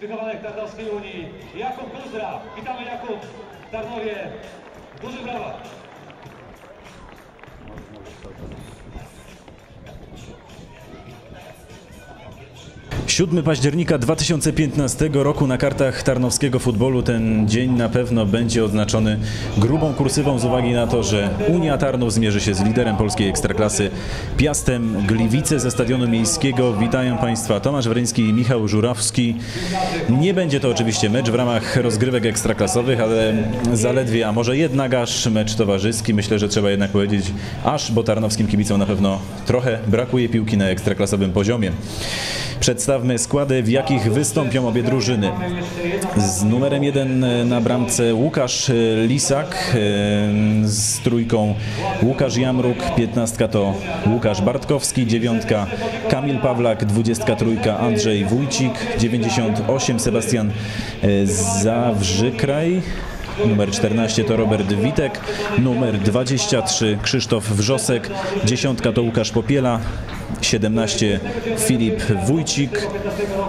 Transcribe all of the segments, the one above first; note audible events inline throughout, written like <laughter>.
wychowanek Tarnowskiej Unii, Jakub Kuzdra. Witamy Jakub w Tarnowie. Duży brawa. 7 października 2015 roku na kartach tarnowskiego futbolu ten dzień na pewno będzie oznaczony grubą kursywą z uwagi na to, że Unia Tarnów zmierzy się z liderem polskiej ekstraklasy Piastem Gliwice ze Stadionu Miejskiego. Witają Państwa Tomasz Wryński i Michał Żurawski. Nie będzie to oczywiście mecz w ramach rozgrywek ekstraklasowych, ale zaledwie, a może jednak aż mecz towarzyski. Myślę, że trzeba jednak powiedzieć aż, bo tarnowskim kibicom na pewno trochę brakuje piłki na ekstraklasowym poziomie. Przedstawmy składy, w jakich wystąpią obie drużyny. Z numerem 1 na bramce Łukasz Lisak, z trójką Łukasz Jamruk, 15 to Łukasz Bartkowski, dziewiątka Kamil Pawlak, 23 Andrzej Wójcik, 98 Sebastian Zawrzykraj, Numer 14 to Robert Witek, numer 23 Krzysztof Wrzosek, dziesiątka to Łukasz Popiela, 17 Filip Wójcik,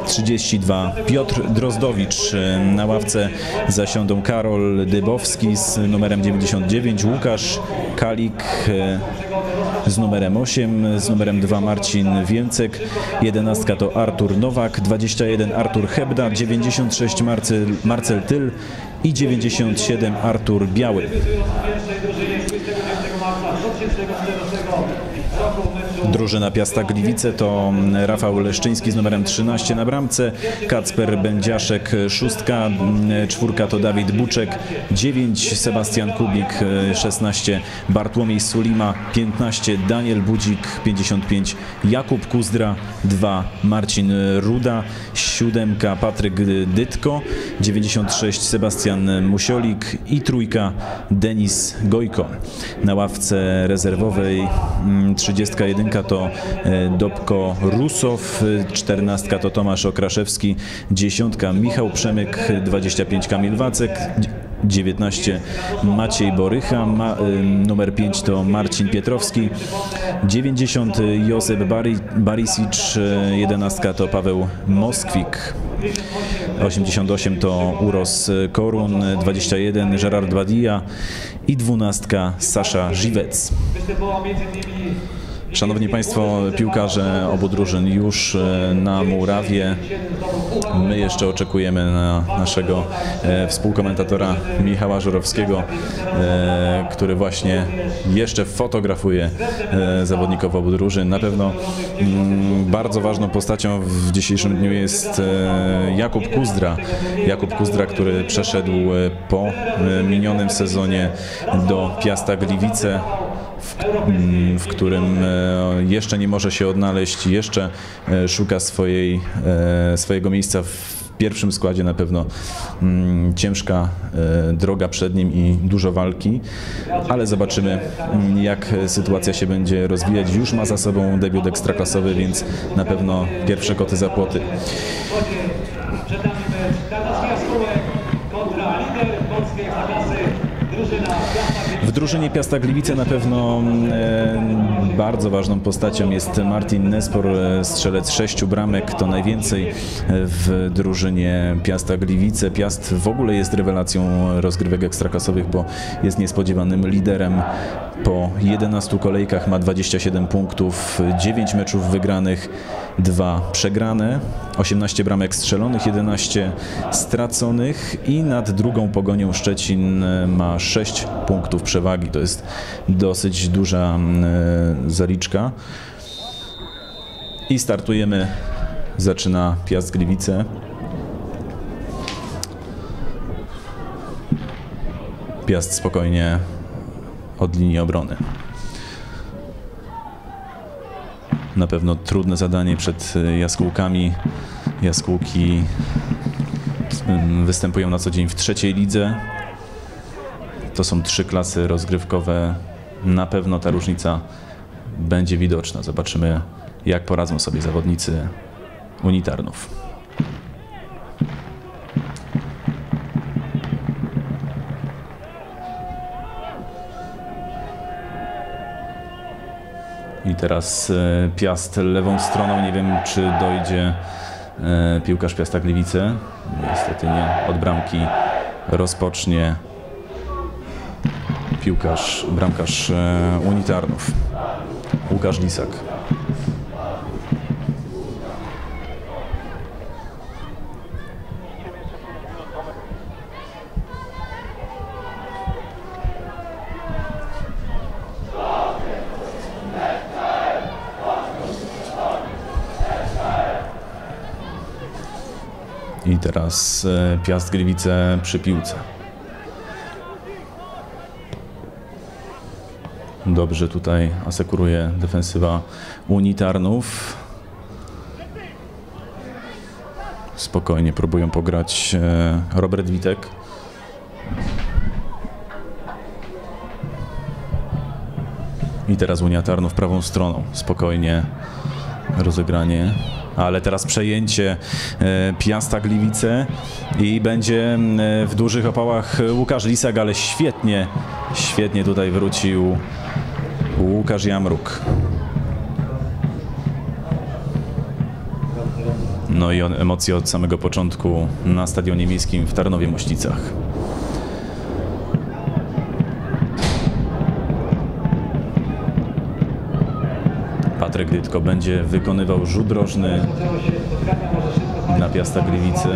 32 Piotr Drozdowicz. Na ławce zasiądą Karol Dybowski z numerem 99, Łukasz Kalik z numerem 8, z numerem 2 Marcin Więcek, 11 to Artur Nowak, 21 Artur Hebda, 96 Marcel, Marcel Tyl i 97 Artur Biały. Drużyna Piasta Gliwice to Rafał Leszczyński z numerem 13 na bramce, Kacper Będziaszek szóstka, czwórka to Dawid Buczek, 9 Sebastian Kubik, 16 Bartłomiej Sulima, 15 Daniel Budzik, 55 Jakub Kuzdra, 2 Marcin Ruda, 7 Patryk Dytko, 96 Sebastian Musiolik i trójka Denis Gojko. Na ławce rezerwowej 31 to Dobko Rusow, 14 to Tomasz Okraszewski, 10 Michał Przemyk, 25 Kamil Wacek, 19 Maciej Borycha, ma, numer 5 to Marcin Pietrowski, 90 Józef Bari, Barisic, 11 to Paweł Moskwik. 88 to Uros Korun, 21 Gerard Badia i 12 Sasza Żywec. Szanowni Państwo, piłkarze obu drużyn już na murawie. My jeszcze oczekujemy na naszego współkomentatora Michała Żurowskiego, który właśnie jeszcze fotografuje zawodników obu drużyn. Na pewno bardzo ważną postacią w dzisiejszym dniu jest Jakub Kuzdra. Jakub Kuzdra, który przeszedł po minionym sezonie do Piasta Gliwice w, w, którym jeszcze nie może się odnaleźć, jeszcze szuka swojej, swojego miejsca w pierwszym składzie na pewno ciężka droga przed nim i dużo walki, ale zobaczymy jak sytuacja się będzie rozwijać. Już ma za sobą debiut ekstraklasowy, więc na pewno pierwsze koty za płoty. Przed nami mecz Tarnowski Jaskółek kontra lider polskiej ekstraklasy drużyna Piasta W drużynie Piasta Gliwice na pewno e, bardzo ważną postacią jest Martin Nespor, e, strzelec sześciu bramek, to najwięcej w drużynie Piasta Gliwice. Piast w ogóle jest rewelacją rozgrywek ekstraklasowych, bo jest niespodziewanym liderem. Po 11 kolejkach ma 27 punktów, 9 meczów wygranych, 2 przegrane, 18 bramek strzelonych, 11 straconych i nad drugą pogonią Szczecin ma 6 punktów przewagi. To jest dosyć duża zaliczka. I startujemy. Zaczyna Piast Gliwice. Piast spokojnie od linii obrony. Na pewno trudne zadanie przed jaskółkami. Jaskółki występują na co dzień w trzeciej lidze. To są trzy klasy rozgrywkowe. Na pewno ta różnica będzie widoczna. Zobaczymy, jak poradzą sobie zawodnicy unitarnów. Teraz Piast lewą stroną. Nie wiem, czy dojdzie e, piłkarz Piasta Gliwice. Niestety nie od bramki rozpocznie piłkarz, bramkarz e, Unitarnów. Łukasz Lisak. Teraz e, Piast Gliwice przy piłce. Dobrze tutaj asekuruje defensywa unitarnów. Spokojnie próbują pograć e, Robert Witek. I teraz Unia Tarnów prawą stroną. Spokojnie rozegranie. Ale teraz przejęcie e, Piasta Gliwice i będzie e, w dużych opałach Łukasz Lisak, ale świetnie, świetnie tutaj wrócił Łukasz Jamruk. No i emocje od samego początku na stadionie miejskim w Tarnowie Patryk Dytko będzie wykonywał rzut drożny na Piasta Gliwice.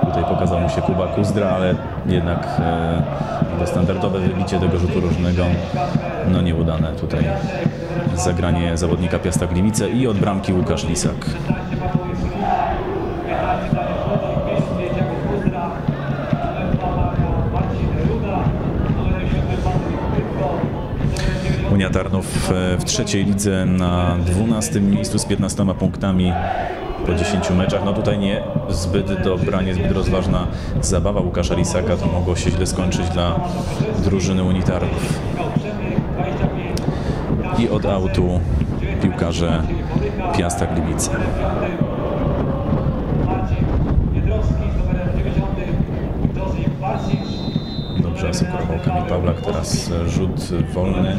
Tutaj pokazał mu się Kuba Kuzdra, ale jednak e, standardowe wybicie tego rzutu różnego, no nieudane tutaj zagranie zawodnika Piasta Gliwice i od bramki Łukasz Lisak. Unia Tarnów w trzeciej lidze na 12 miejscu z 15 punktami po 10 meczach. No tutaj nie zbyt dobra, nie zbyt rozważna zabawa Łukasza Lisaka. To mogło się źle skończyć dla drużyny unitarów. I od autu piłkarze Piasta Gliwice. Dobrze asekurował Kamil Pawlak. Teraz rzut wolny.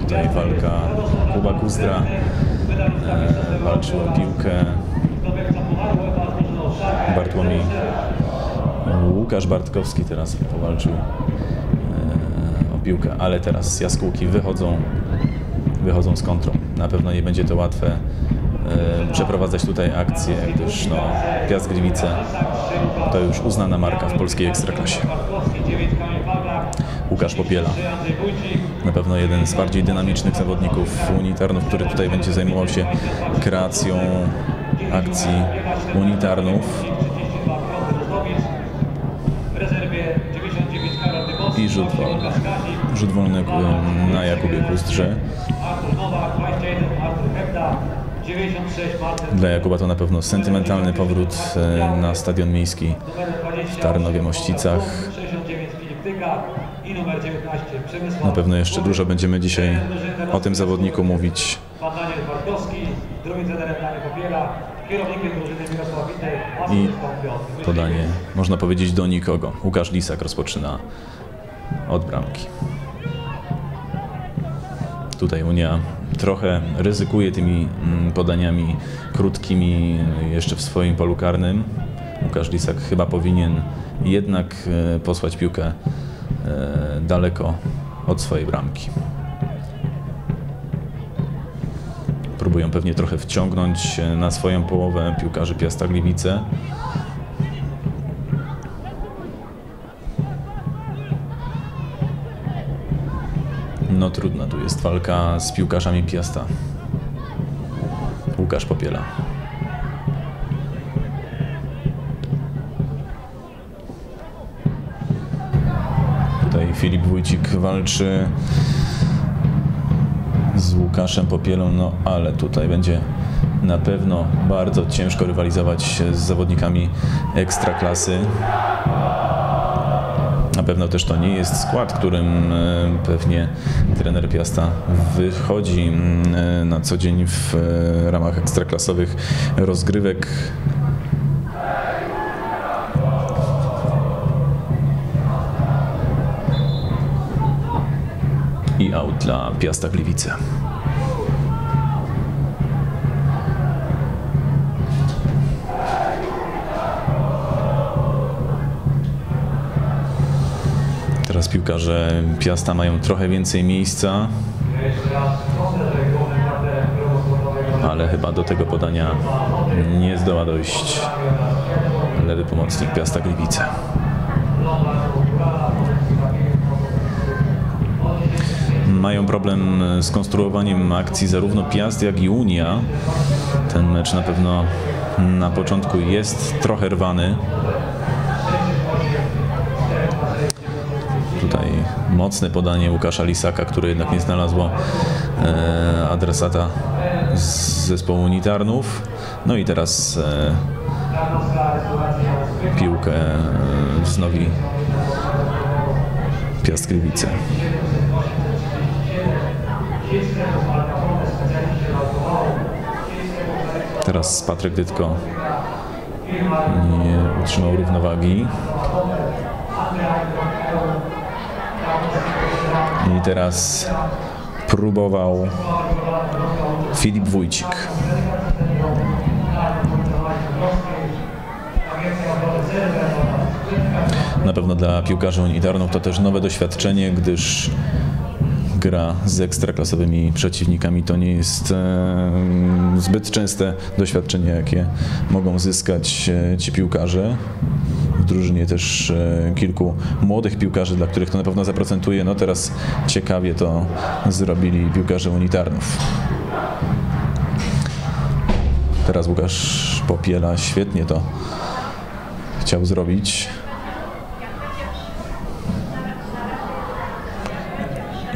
Tutaj walka Kuba Kuzdra e, walczył o piłkę Bartłomiej Łukasz Bartkowski teraz powalczył e, o piłkę, ale teraz jaskółki wychodzą wychodzą z kontrą. Na pewno nie będzie to łatwe e, przeprowadzać tutaj akcję, gdyż no, Piast Gliwice to już uznana marka w polskiej ekstraklasie. Łukasz Popiela. Na pewno jeden z bardziej dynamicznych zawodników unitarnów, który tutaj będzie zajmował się kreacją akcji unitarnów. I rzut wolny. Rzut wolny na Jakubie Kustrze. Dla Jakuba to na pewno sentymentalny powrót na stadion miejski w Tarnowie Mościcach. Na pewno jeszcze dużo będziemy dzisiaj o tym zawodniku mówić. I podanie, można powiedzieć, do nikogo. Łukasz Lisak rozpoczyna od bramki. Tutaj Unia trochę ryzykuje tymi mm, podaniami krótkimi jeszcze w swoim polu karnym. Łukasz Lisak chyba powinien jednak e, posłać piłkę daleko od swojej bramki. Próbują pewnie trochę wciągnąć na swoją połowę piłkarzy Piasta Gliwice. No trudna tu jest walka z piłkarzami Piasta. Łukasz Popiela. Wójcik walczy z Łukaszem Popielą, no ale tutaj będzie na pewno bardzo ciężko rywalizować z zawodnikami ekstraklasy. Na pewno też to nie jest skład, którym e, pewnie trener Piasta wychodzi e, na co dzień w e, ramach ekstraklasowych rozgrywek. Out dla Piasta Gliwice. Teraz piłkarze Piasta mają trochę więcej miejsca, ale chyba do tego podania nie zdoła dojść lewy pomocnik Piasta Gliwice. Mają problem z konstruowaniem akcji zarówno Piast, jak i Unia. Ten mecz na pewno na początku jest trochę rwany. Tutaj mocne podanie Łukasza Lisaka, które jednak nie znalazło e, adresata z zespołu Unitarnów. No i teraz e, piłkę e, wznowi Piast Gliwice. Teraz Patryk Dytko nie utrzymał równowagi. I teraz próbował Filip Wójcik. Na pewno dla piłkarzy unitarnów to też nowe doświadczenie, gdyż gra z ekstraklasowymi przeciwnikami to nie jest e, zbyt częste doświadczenie, jakie mogą zyskać e, ci piłkarze. W drużynie też e, kilku młodych piłkarzy, dla których to na pewno zaprocentuje. No teraz ciekawie to zrobili piłkarze unitarnów. Teraz Łukasz Popiela świetnie to chciał zrobić.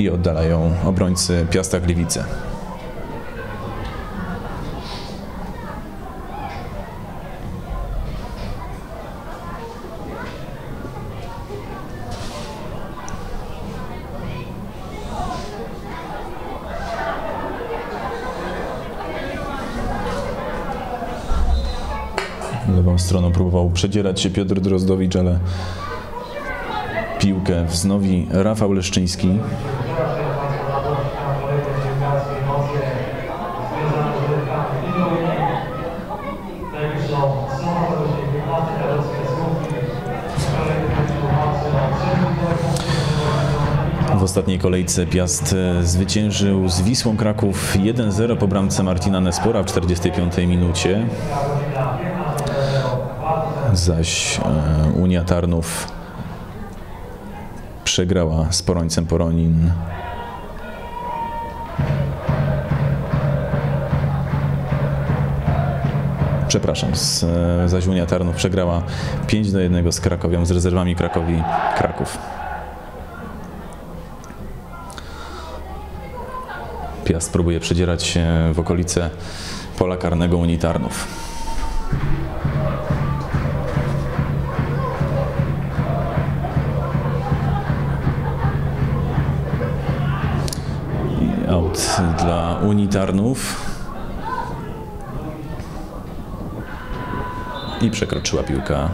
I oddalają obrońcy Piasta Gliwice. Lewą stroną próbował przedzierać się Piotr Drozdowicz, ale piłkę wznowi Rafał Leszczyński. W ostatniej kolejce Piast e, zwyciężył z Wisłą Kraków 1-0 po bramce Martina Nespora w 45 minucie. Zaś e, Unia Tarnów przegrała z Porońcem Poronin przepraszam, z, zaś Unia Tarnów przegrała 5 do 1 z Krakowią, z rezerwami Krakowi Kraków. Piast próbuje przedzierać się w okolice pola karnego Unii Unii Tarnów. I przekroczyła piłka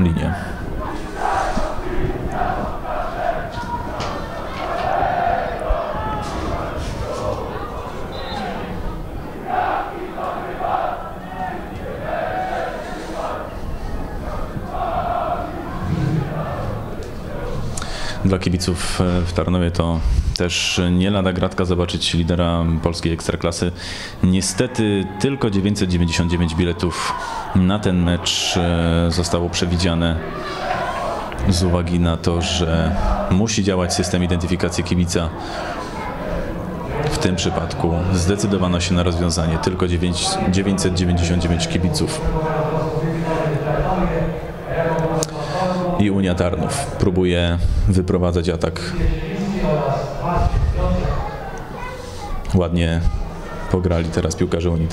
linię. Dla kibiców w Tarnowie to też nie lada gratka zobaczyć lidera polskiej ekstraklasy. Niestety tylko 999 biletów na ten mecz e, zostało przewidziane z uwagi na to, że musi działać system identyfikacji kibica. W tym przypadku zdecydowano się na rozwiązanie tylko 9, 999 kibiców. I Unia Tarnów próbuje wyprowadzać atak. Ładnie pograli teraz piłkarze Unii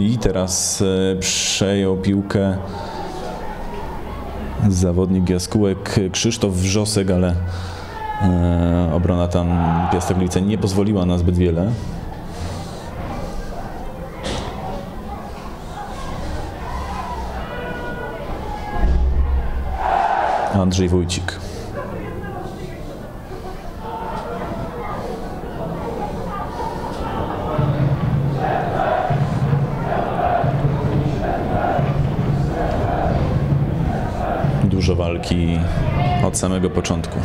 I teraz e, przejął piłkę zawodnik Jaskółek Krzysztof Wrzosek, ale e, obrona tam Piasta Gliwice nie pozwoliła na zbyt wiele. Andrzej Wójcik. Od samego początku.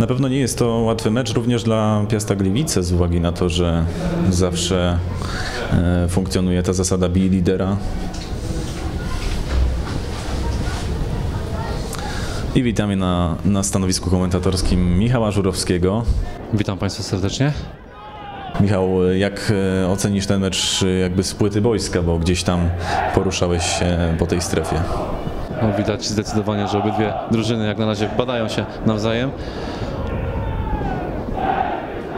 Na pewno nie jest to łatwy mecz również dla Piasta Gliwice z uwagi na to, że zawsze e, funkcjonuje ta zasada bij lidera. I witamy na, na stanowisku komentatorskim Michała Żurowskiego. Witam Państwa serdecznie. Michał, jak e, ocenisz ten mecz e, jakby z płyty boiska, bo gdzieś tam poruszałeś się po tej strefie? No, widać zdecydowanie, że obydwie drużyny jak na razie badają się nawzajem.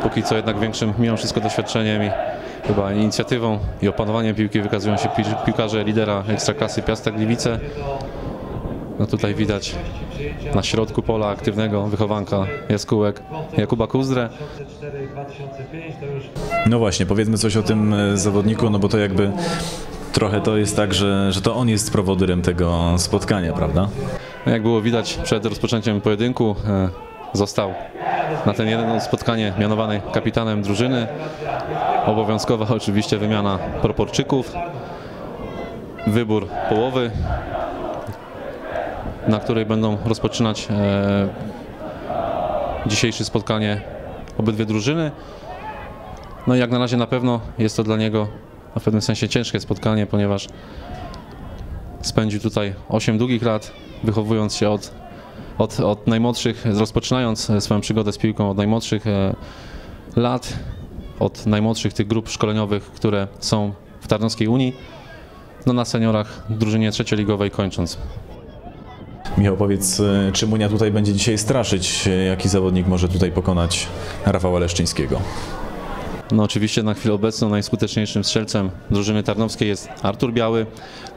Póki co jednak większym mimo wszystko doświadczeniem i chyba inicjatywą i opanowaniem piłki wykazują się pi piłkarze lidera Ekstraklasy Piasta Gliwice. No tutaj widać na środku pola aktywnego wychowanka Jaskółek Jakuba Kuzdrę. 2004-2005 to już No właśnie, powiedzmy coś o tym e, zawodniku, no bo to jakby trochę to jest tak, że, że to on jest prowodyrem tego spotkania, prawda? No, Jak było widać przed rozpoczęciem pojedynku, e, został na ten jeden spotkanie mianowany kapitanem drużyny. Obowiązkowa oczywiście wymiana proporczyków. Wybór połowy, na której będą rozpoczynać e, dzisiejsze spotkanie obydwie drużyny. No i jak na razie na pewno jest to dla niego w pewnym sensie ciężkie spotkanie, ponieważ spędził tutaj 8 długich lat, wychowując się od, od, od najmłodszych, rozpoczynając swoją przygodę z piłką od najmłodszych e, lat, od najmłodszych tych grup szkoleniowych, które są w Tarnowskiej Unii, no na seniorach drużynie trzecioligowej kończąc. Michał, powiedz, e, czy Munia tutaj będzie dzisiaj straszyć? E, Jaki zawodnik może tutaj pokonać Rafała Leszczyńskiego? No oczywiście na chwilę obecną najskuteczniejszym strzelcem drużyny tarnowskiej jest Artur Biały.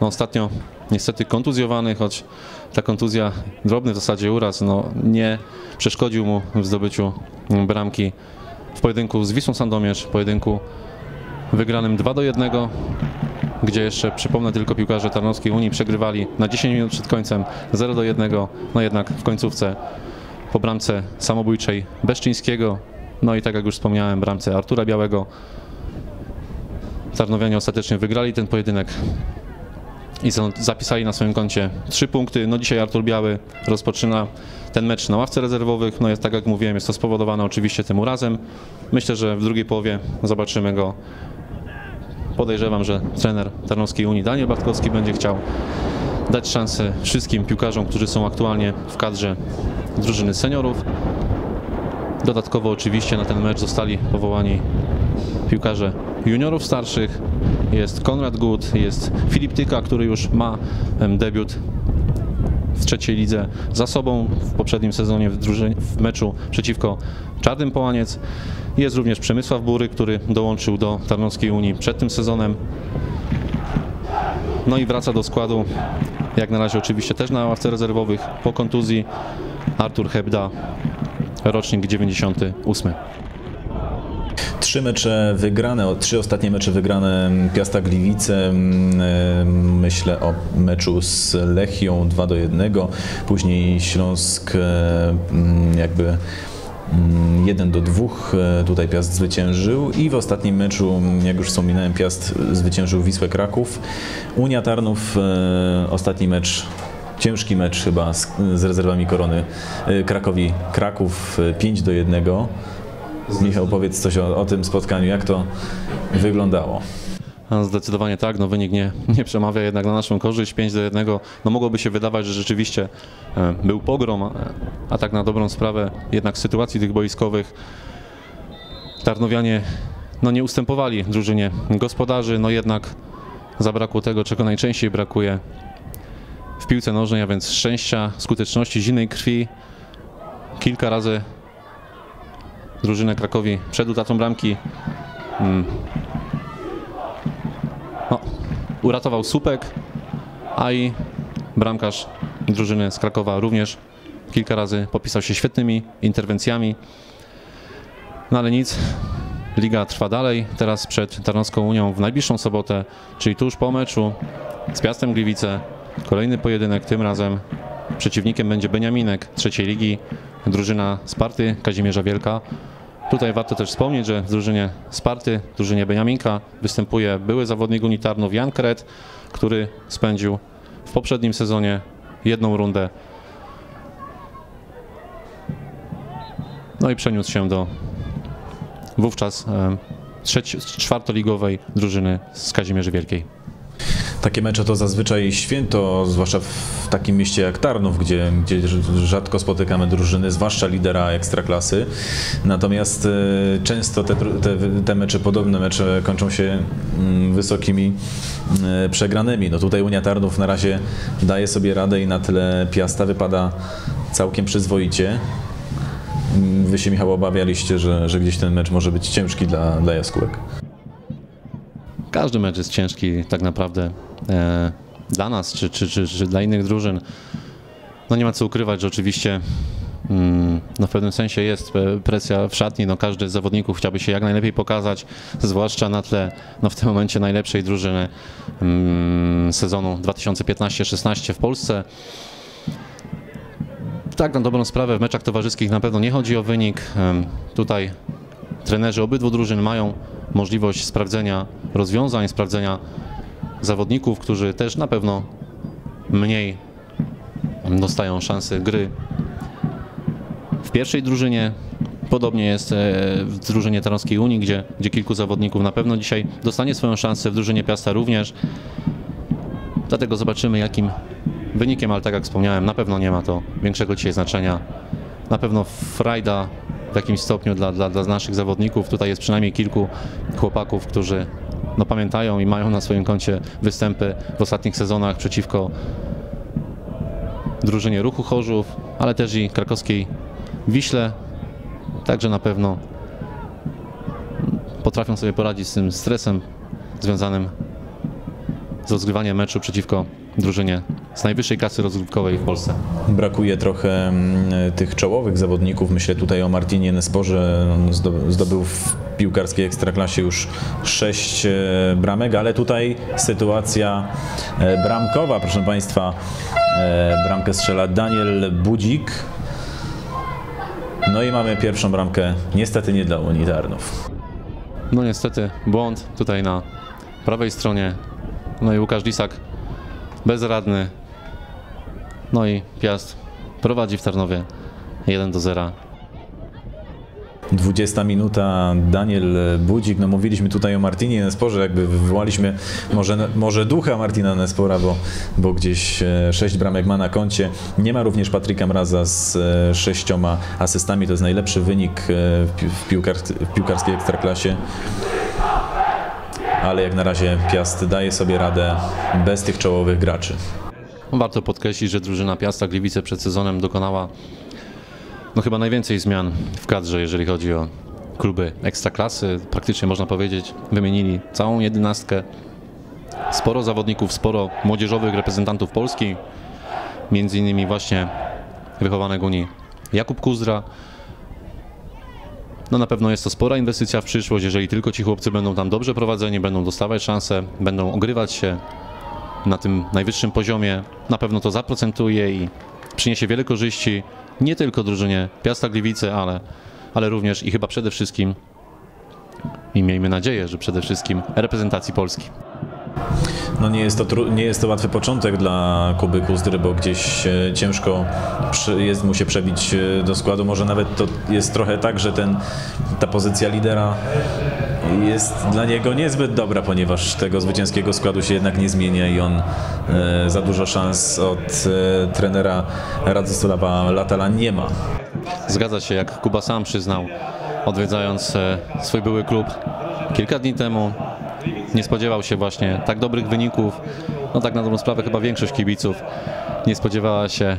No ostatnio niestety kontuzjowany, choć ta kontuzja, drobny w zasadzie uraz, no nie przeszkodził mu w zdobyciu bramki w pojedynku z Wisłą Sandomierz, pojedynku wygranym 2 do 1, gdzie jeszcze, przypomnę tylko piłkarze Tarnowskiej Unii przegrywali na 10 minut przed końcem 0 do 1, no jednak w końcówce po bramce samobójczej Beszczyńskiego, no i tak jak już wspomniałem, bramce Artura Białego. Tarnowianie ostatecznie wygrali ten pojedynek i za- zapisali na swoim koncie trzy punkty. No dzisiaj Artur Biały rozpoczyna ten mecz na ławce rezerwowych. No jest tak jak mówiłem, jest to spowodowane oczywiście tym urazem. Myślę, że w drugiej połowie zobaczymy go. Podejrzewam, że trener Tarnowskiej Unii Daniel Bartkowski będzie chciał dać szansę wszystkim piłkarzom, którzy są aktualnie w kadrze drużyny seniorów. Dodatkowo oczywiście na ten mecz zostali powołani piłkarze juniorów starszych. Jest Konrad Gut, jest Filip Tyka, który już ma debiut w trzeciej lidze za sobą w poprzednim sezonie w, w meczu przeciwko Czarnym Połaniec. Jest również Przemysław Bury, który dołączył do Tarnowskiej Unii przed tym sezonem. No i wraca do składu, jak na razie oczywiście też na ławce rezerwowych po kontuzji Artur Hebda, rocznik 98. Trzy mecze wygrane, trzy ostatnie mecze wygrane Piasta Gliwice. Mm, Myślę o meczu z Lechią 2 do 1. Później Śląsk jakby 1 do 2 tutaj Piast zwyciężył i w ostatnim meczu, mm, jak już wspominałem, Piast zwyciężył Wisłę Kraków. Unia Tarnów, e, ostatni mecz Ciężki mecz chyba z, z rezerwami korony e, Krakowi Kraków e, 5 do 1. Michał, powiedz coś o, o tym spotkaniu, jak to wyglądało. Zdecydowanie tak, no wynik nie, nie przemawia jednak na naszą korzyść, 5 do 1. No mogłoby się wydawać, że rzeczywiście e, był pogrom, a, a tak na dobrą sprawę jednak z sytuacji tych boiskowych Tarnowianie no nie ustępowali drużynie gospodarzy, no jednak zabrakło tego, czego najczęściej brakuje w piłce nożnej, a więc szczęścia, skuteczności, zimnej krwi. Kilka razy drużynę Krakowi przed utratą bramki. No, uratował słupek, a i bramkarz drużyny z Krakowa również kilka razy popisał się świetnymi interwencjami. No ale nic, liga trwa dalej. Teraz przed Tarnowską Unią w najbliższą sobotę, czyli tuż po meczu z Piastem Gliwice. Kolejny pojedynek, tym razem przeciwnikiem będzie Beniaminek trzeciej ligi, drużyna Sparty Kazimierza Wielka. Tutaj warto też wspomnieć, że w drużynie Sparty, w drużynie Beniaminka występuje były zawodnik unitarnów Jan Kret, który spędził w poprzednim sezonie jedną rundę. No i przeniósł się do wówczas trzeci, czwartoligowej drużyny z Kazimierzy Wielkiej. Takie mecze to zazwyczaj święto, zwłaszcza w takim mieście jak Tarnów, gdzie, gdzie rzadko spotykamy drużyny, zwłaszcza lidera ekstraklasy. Natomiast e, często te, te, te mecze, podobne mecze kończą się mm, wysokimi e, przegranymi. No tutaj Unia Tarnów na razie daje sobie radę i na tyle Piasta wypada całkiem przyzwoicie. Mm, Wy się, Michał, obawialiście, że, że gdzieś ten mecz może być ciężki dla, dla jaskółek. Każdy mecz jest ciężki tak naprawdę e, dla nas czy, czy, czy, czy dla innych drużyn. No nie ma co ukrywać, że oczywiście mm, no w pewnym sensie jest presja w szatni. No każdy z zawodników chciałby się jak najlepiej pokazać, zwłaszcza na tle no w tym momencie najlepszej drużyny mm, sezonu 2015-16 w Polsce. Tak, na dobrą sprawę w meczach towarzyskich na pewno nie chodzi o wynik. Tutaj trenerzy obydwu drużyn mają możliwość sprawdzenia rozwiązań, sprawdzenia zawodników, którzy też na pewno mniej dostają szansy gry w pierwszej drużynie. Podobnie jest e, w drużynie Tarnowskiej Unii, gdzie, gdzie kilku zawodników na pewno dzisiaj dostanie swoją szansę, w drużynie Piasta również. Dlatego zobaczymy jakim wynikiem, ale tak jak wspomniałem, na pewno nie ma to większego dzisiaj znaczenia. Na pewno frajda w jakimś stopniu dla, dla, dla naszych zawodników. Tutaj jest przynajmniej kilku chłopaków, którzy no, pamiętają i mają na swoim koncie występy w ostatnich sezonach przeciwko drużynie Ruchu Chorzów, ale też i krakowskiej Wiśle. Także na pewno potrafią sobie poradzić z tym stresem związanym z rozgrywaniem meczu przeciwko drużynie z najwyższej klasy rozgrywkowej w Polsce. Brakuje trochę mm, tych czołowych zawodników. Myślę tutaj o Martinie Nesporze. Zdobył w piłkarskiej ekstraklasie już sześć e, bramek, ale tutaj sytuacja e, bramkowa, proszę Państwa. E, Bramkę strzela Daniel Budzik. No i mamy pierwszą bramkę, niestety nie dla Unii Tarnów. No niestety błąd tutaj na prawej stronie. No i Łukasz Lisak bezradny. No i Piast prowadzi w Tarnowie 1 do 0. 20 minuta, Daniel Budzik, no mówiliśmy tutaj o Martinie Nesporze, jakby wywołaliśmy może, może ducha Martina Nespora, bo, bo gdzieś e, sześć bramek ma na koncie. Nie ma również Patryka Mraza z e, sześcioma asystami, to jest najlepszy wynik e, w, piłkar, w piłkarskiej ekstraklasie. Ale jak na razie Piast daje sobie radę bez tych czołowych graczy. Warto podkreślić, że drużyna Piasta Gliwice przed sezonem dokonała no chyba najwięcej zmian w kadrze, jeżeli chodzi o kluby ekstraklasy. Praktycznie można powiedzieć, wymienili całą jedenastkę. Sporo zawodników, sporo młodzieżowych reprezentantów Polski, między innymi właśnie wychowanek Unii Jakub Kuzdra. No na pewno jest to spora inwestycja w przyszłość, jeżeli tylko ci chłopcy będą tam dobrze prowadzeni, będą dostawać szanse, będą ogrywać się na tym najwyższym poziomie, na pewno to zaprocentuje i przyniesie wiele korzyści nie tylko drużynie Piasta Gliwice, ale, ale również i chyba przede wszystkim i miejmy nadzieję, że przede wszystkim reprezentacji Polski. No nie jest to, nie jest to łatwy początek dla Kuby Kuzdry, bo gdzieś e, ciężko jest mu się przebić e, do składu. Może nawet to jest trochę tak, że ten, ta pozycja lidera jest dla niego niezbyt dobra, ponieważ tego zwycięskiego składu się jednak nie zmienia i on e, za dużo szans od trenera Radosława Latala nie ma. Zgadza się, jak Kuba sam przyznał, odwiedzając swój były klub kilka dni temu. Nie spodziewał się właśnie tak dobrych wyników. No tak na dobrą sprawę chyba większość kibiców nie spodziewała się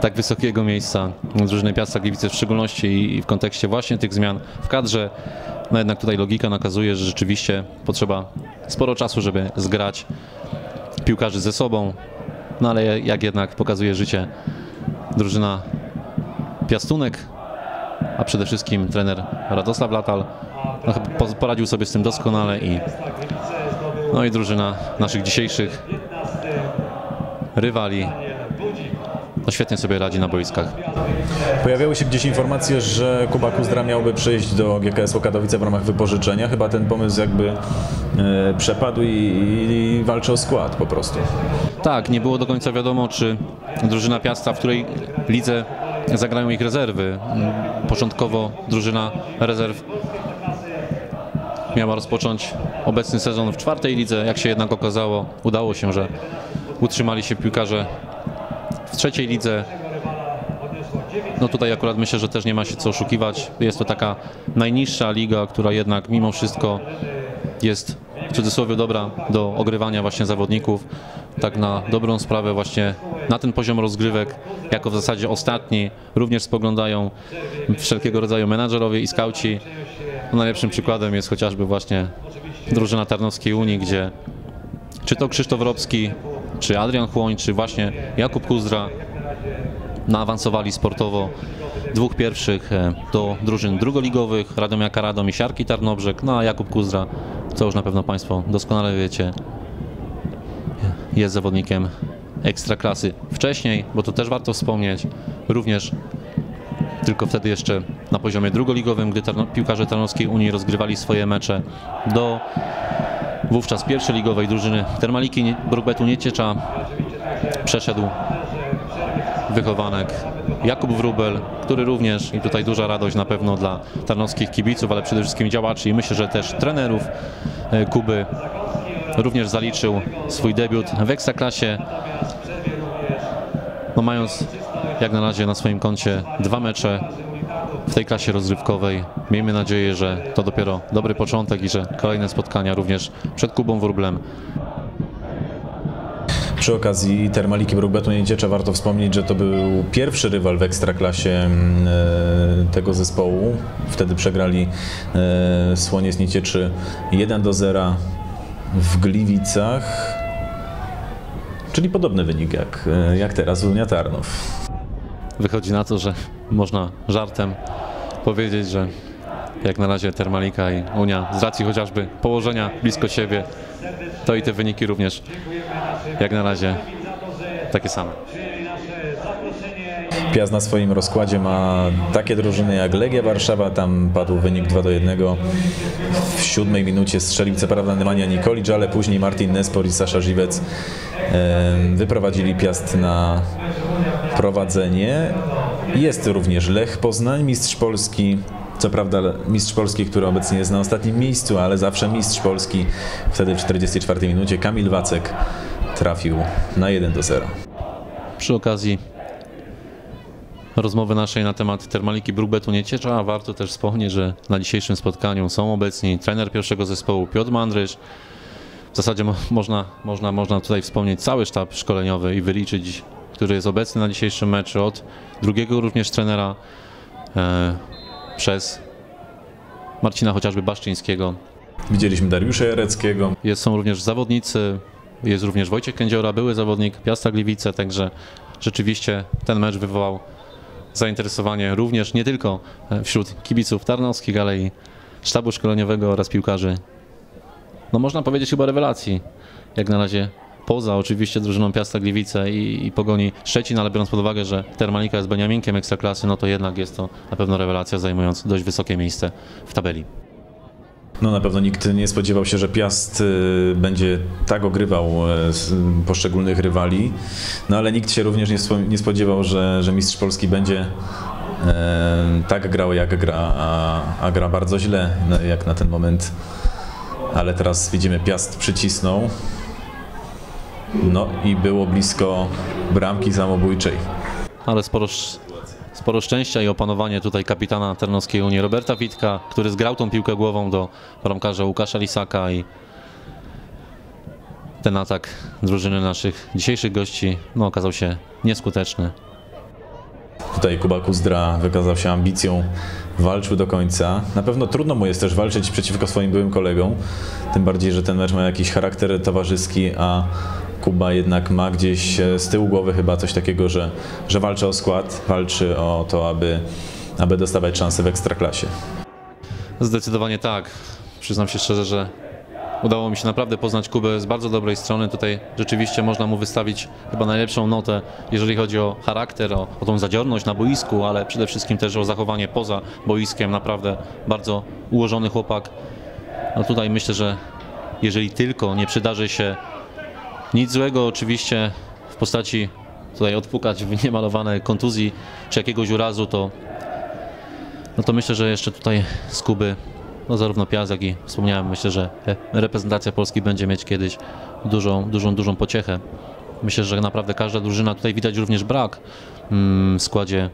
tak wysokiego miejsca drużyny Piasta Gliwice w szczególności i w kontekście właśnie tych zmian w kadrze. No jednak tutaj logika nakazuje, że rzeczywiście potrzeba sporo czasu, żeby zgrać piłkarzy ze sobą. No ale jak jednak pokazuje życie, drużyna Piastunek, a przede wszystkim trener Radosław Latal no, poradził sobie z tym doskonale i no i drużyna naszych dzisiejszych rywali no świetnie sobie radzi na boiskach. Pojawiały się gdzieś informacje, że Kuba Kuzdra miałby przyjść do GKS Katowice w ramach wypożyczenia. Chyba ten pomysł jakby e, przepadł i, i walczy o skład po prostu. Tak, nie było do końca wiadomo, czy drużyna Piasta, w której lidze zagrają ich rezerwy. Początkowo drużyna rezerw miała rozpocząć obecny sezon w czwartej lidze. Jak się jednak okazało, udało się, że utrzymali się piłkarze w trzeciej lidze. No tutaj akurat myślę, że też nie ma się co oszukiwać. Jest to taka najniższa liga, która jednak mimo wszystko jest w cudzysłowie dobra do ogrywania właśnie zawodników. Tak na dobrą sprawę właśnie na ten poziom rozgrywek, jako w zasadzie ostatni, również spoglądają wszelkiego rodzaju menadżerowie i skauci. No, najlepszym przykładem jest chociażby właśnie drużyna Tarnowskiej Unii, gdzie czy to Krzysztof Robski, czy Adrian Chłoń, czy właśnie Jakub Kuzdra naawansowali sportowo dwóch pierwszych e, do drużyn drugoligowych, Radomiaka Radom i Siarki Tarnobrzeg, no a Jakub Kuzdra, co już na pewno Państwo doskonale wiecie, jest zawodnikiem ekstraklasy. Wcześniej, bo to też warto wspomnieć, również tylko wtedy jeszcze na poziomie drugoligowym, gdy tarno, piłkarze Tarnowskiej Unii rozgrywali swoje mecze do wówczas pierwszoligowej drużyny Termaliki Brukbetu Nieciecza przeszedł wychowanek Jakub Wrubel, który również, i tutaj duża radość na pewno dla tarnowskich kibiców, ale przede wszystkim działaczy i myślę, że też trenerów e, Kuby, również zaliczył swój debiut w Ekstraklasie, no mając jak na razie na swoim koncie dwa mecze w tej klasie rozrywkowej. Miejmy nadzieję, że to dopiero dobry początek i że kolejne spotkania również przed Kubą Wróblem Przy okazji Termaliki Brukbetu Nieciecza warto wspomnieć, że to był pierwszy rywal w ekstraklasie mm, e, tego zespołu. Wtedy przegrali e, Słonie z Niecieczy 1 do 0 w Gliwicach. Czyli podobny wynik jak, e, jak teraz Unia Tarnów. Wychodzi na to, że można żartem powiedzieć, że jak na razie Termalika i Unia z racji chociażby położenia blisko siebie, to i te wyniki również jak na razie takie same. Piast na swoim rozkładzie ma takie drużyny jak Legia Warszawa, tam padł wynik 2 do 1. W siódmej minucie strzelił co prawda Nemanja Nikolic, ale później Martin Nespor i Sasza Żywec wyprowadzili Piast na prowadzenie. Jest również Lech Poznań, mistrz Polski. Co prawda mistrz Polski, który obecnie jest na ostatnim miejscu, ale zawsze mistrz Polski. Wtedy w 44 minucie Kamil Wacek trafił na 1 do 0. Przy okazji rozmowy naszej na temat Termaliki Brukbetu Nieciecza warto też wspomnieć, że na dzisiejszym spotkaniu są obecni trener pierwszego zespołu Piotr Mandrysz. W zasadzie mo można, można, można tutaj wspomnieć cały sztab szkoleniowy i wyliczyć, który jest obecny na dzisiejszym meczu od drugiego również trenera e, przez Marcina chociażby Baszczyńskiego, Widzieliśmy Dariusza Jareckiego, jest, są również zawodnicy, jest również Wojciech Kędziora, były zawodnik Piasta Gliwice, także rzeczywiście ten mecz wywołał zainteresowanie również nie tylko e, wśród kibiców tarnowskich, ale i sztabu szkoleniowego oraz piłkarzy. No można powiedzieć chyba rewelacji, jak na razie poza oczywiście drużyną Piasta Gliwice i, i Pogoni Szczecin, ale biorąc pod uwagę, że Termalika jest Beniaminkiem Ekstraklasy, no to jednak jest to na pewno rewelacja zajmując dość wysokie miejsce w tabeli. No na pewno nikt nie spodziewał się, że Piast y, będzie tak ogrywał z poszczególnych rywali, no ale nikt się również nie, spo- nie spodziewał, że, że mistrz Polski będzie e, tak grał jak gra, a, a gra bardzo źle no, jak na ten moment. Ale teraz widzimy Piast przycisnął. No i było blisko bramki samobójczej. ale sporo, sporo szczęścia i opanowanie tutaj kapitana Tarnowskiej Unii Roberta Witka, który zgrał tą piłkę głową do bramkarza Łukasza Lisaka i ten atak drużyny naszych dzisiejszych gości no, okazał się nieskuteczny. Tutaj Kuba Kuzdra wykazał się ambicją, walczył do końca. Na pewno trudno mu jest też walczyć przeciwko swoim byłym kolegom, tym bardziej, że ten mecz ma jakiś charakter towarzyski, a Kuba jednak ma gdzieś e, z tyłu głowy chyba coś takiego, że, że walczy o skład, walczy o to, aby, aby dostawać szansę w ekstraklasie. Zdecydowanie tak. Przyznam się szczerze, że udało mi się naprawdę poznać Kubę z bardzo dobrej strony. Tutaj rzeczywiście można mu wystawić chyba najlepszą notę, jeżeli chodzi o charakter, o, o tą zadziorność na boisku, ale przede wszystkim też o zachowanie poza boiskiem. Naprawdę bardzo ułożony chłopak. No tutaj myślę, że jeżeli tylko nie przydarzy się nic złego, oczywiście w postaci tutaj odpukać w niemalowane kontuzji czy jakiegoś urazu, to no to myślę, że jeszcze tutaj z Kuby, no zarówno Piast, jak i wspomniałem, myślę, że reprezentacja Polski będzie mieć kiedyś dużą, dużą, dużą pociechę. Myślę, że naprawdę każda drużyna, tutaj widać również brak mm, w składzie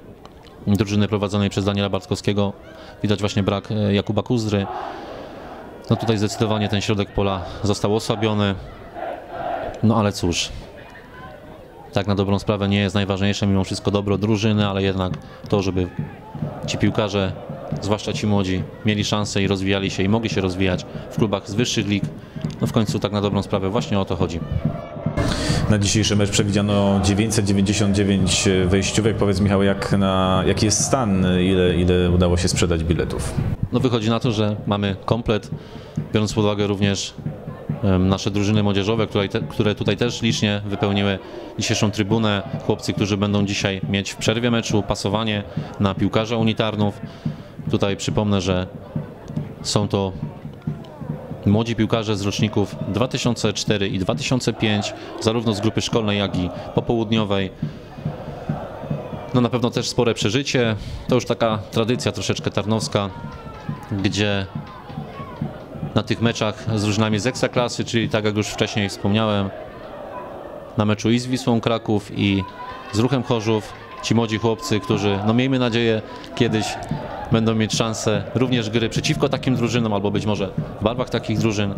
drużyny prowadzonej przez Daniela Bartkowskiego. Widać właśnie brak e, Jakuba Kuzdry. No tutaj zdecydowanie ten środek pola został osłabiony. No ale cóż, tak na dobrą sprawę nie jest najważniejsze mimo wszystko dobro drużyny, ale jednak to, żeby ci piłkarze, zwłaszcza ci młodzi, mieli szansę i rozwijali się i mogli się rozwijać w klubach z wyższych lig. No w końcu tak na dobrą sprawę właśnie o to chodzi. Na dzisiejszy mecz przewidziano 999 wejściówek. Powiedz Michał, jak na, jaki jest stan, ile, ile udało się sprzedać biletów? No wychodzi na to, że mamy komplet, biorąc pod uwagę również nasze drużyny młodzieżowe, które, które tutaj też licznie wypełniły dzisiejszą trybunę. Chłopcy, którzy będą dzisiaj mieć w przerwie meczu pasowanie na piłkarza unitarnów. Tutaj przypomnę, że są to młodzi piłkarze z roczników 2004 i 2005, zarówno z grupy szkolnej, jak i popołudniowej. No na pewno też spore przeżycie. To już taka tradycja troszeczkę tarnowska, gdzie na tych meczach z drużynami z Ekstraklasy, czyli tak jak już wcześniej wspomniałem, na meczu i z Wisłą Kraków i z Ruchem Chorzów, ci młodzi chłopcy, którzy, no miejmy nadzieję, kiedyś będą mieć szansę również gry przeciwko takim drużynom, albo być może w barwach takich drużyn.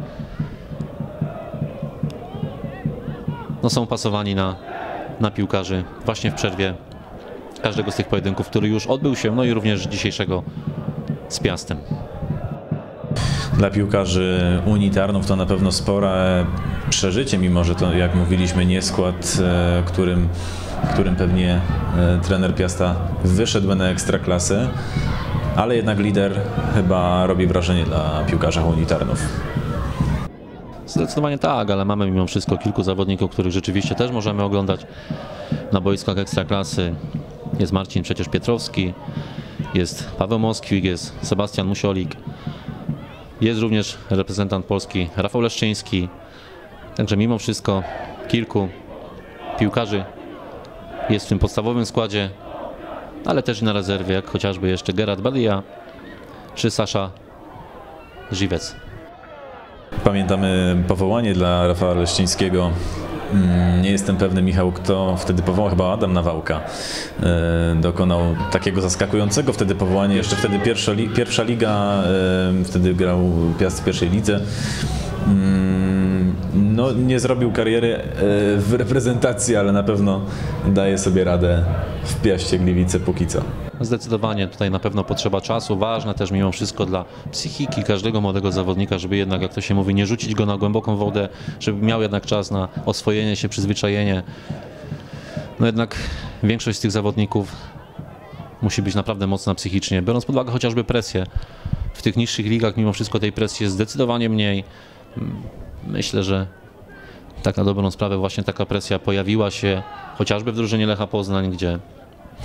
No są pasowani na, na piłkarzy właśnie w przerwie każdego z tych pojedynków, który już odbył się, no i również dzisiejszego z Piastem. Dla piłkarzy unitarnów to na pewno spore przeżycie, mimo że to, jak mówiliśmy, nie skład, e, którym, którym pewnie e, trener Piasta wyszedł na ekstraklasę, ale jednak lider chyba robi wrażenie dla piłkarzy unitarnów. Zdecydowanie tak, ale mamy mimo wszystko kilku zawodników, których rzeczywiście też możemy oglądać na boiskach Ekstraklasy. Jest Marcin przecież Pietrowski, jest Paweł Moskwik, jest Sebastian Musiolik, jest również reprezentant Polski Rafał Leszczyński. Także mimo wszystko kilku piłkarzy jest w tym podstawowym składzie, ale też na rezerwie, jak chociażby jeszcze Gerard Badia czy Sasza Żywec. Pamiętamy powołanie dla Rafała Leszczyńskiego. Mm, Nie jestem pewny, Michał, kto wtedy powołał, chyba Adam Nawałka. E, Dokonał takiego zaskakującego wtedy powołania, jeszcze wtedy pierwsza, li, pierwsza liga, e, wtedy grał Piast w pierwszej lidze. No, nie zrobił kariery e, w reprezentacji, ale na pewno daje sobie radę w Piaście Gliwice póki co. Zdecydowanie tutaj na pewno potrzeba czasu, ważne też mimo wszystko dla psychiki każdego młodego zawodnika, żeby jednak, jak to się mówi, nie rzucić go na głęboką wodę, żeby miał jednak czas na oswojenie się, przyzwyczajenie. No jednak większość z tych zawodników musi być naprawdę mocna psychicznie, biorąc pod uwagę chociażby presję. W tych niższych ligach mimo wszystko tej presji jest zdecydowanie mniej. Myślę, że tak na dobrą sprawę właśnie taka presja pojawiła się chociażby w drużynie Lecha Poznań, gdzie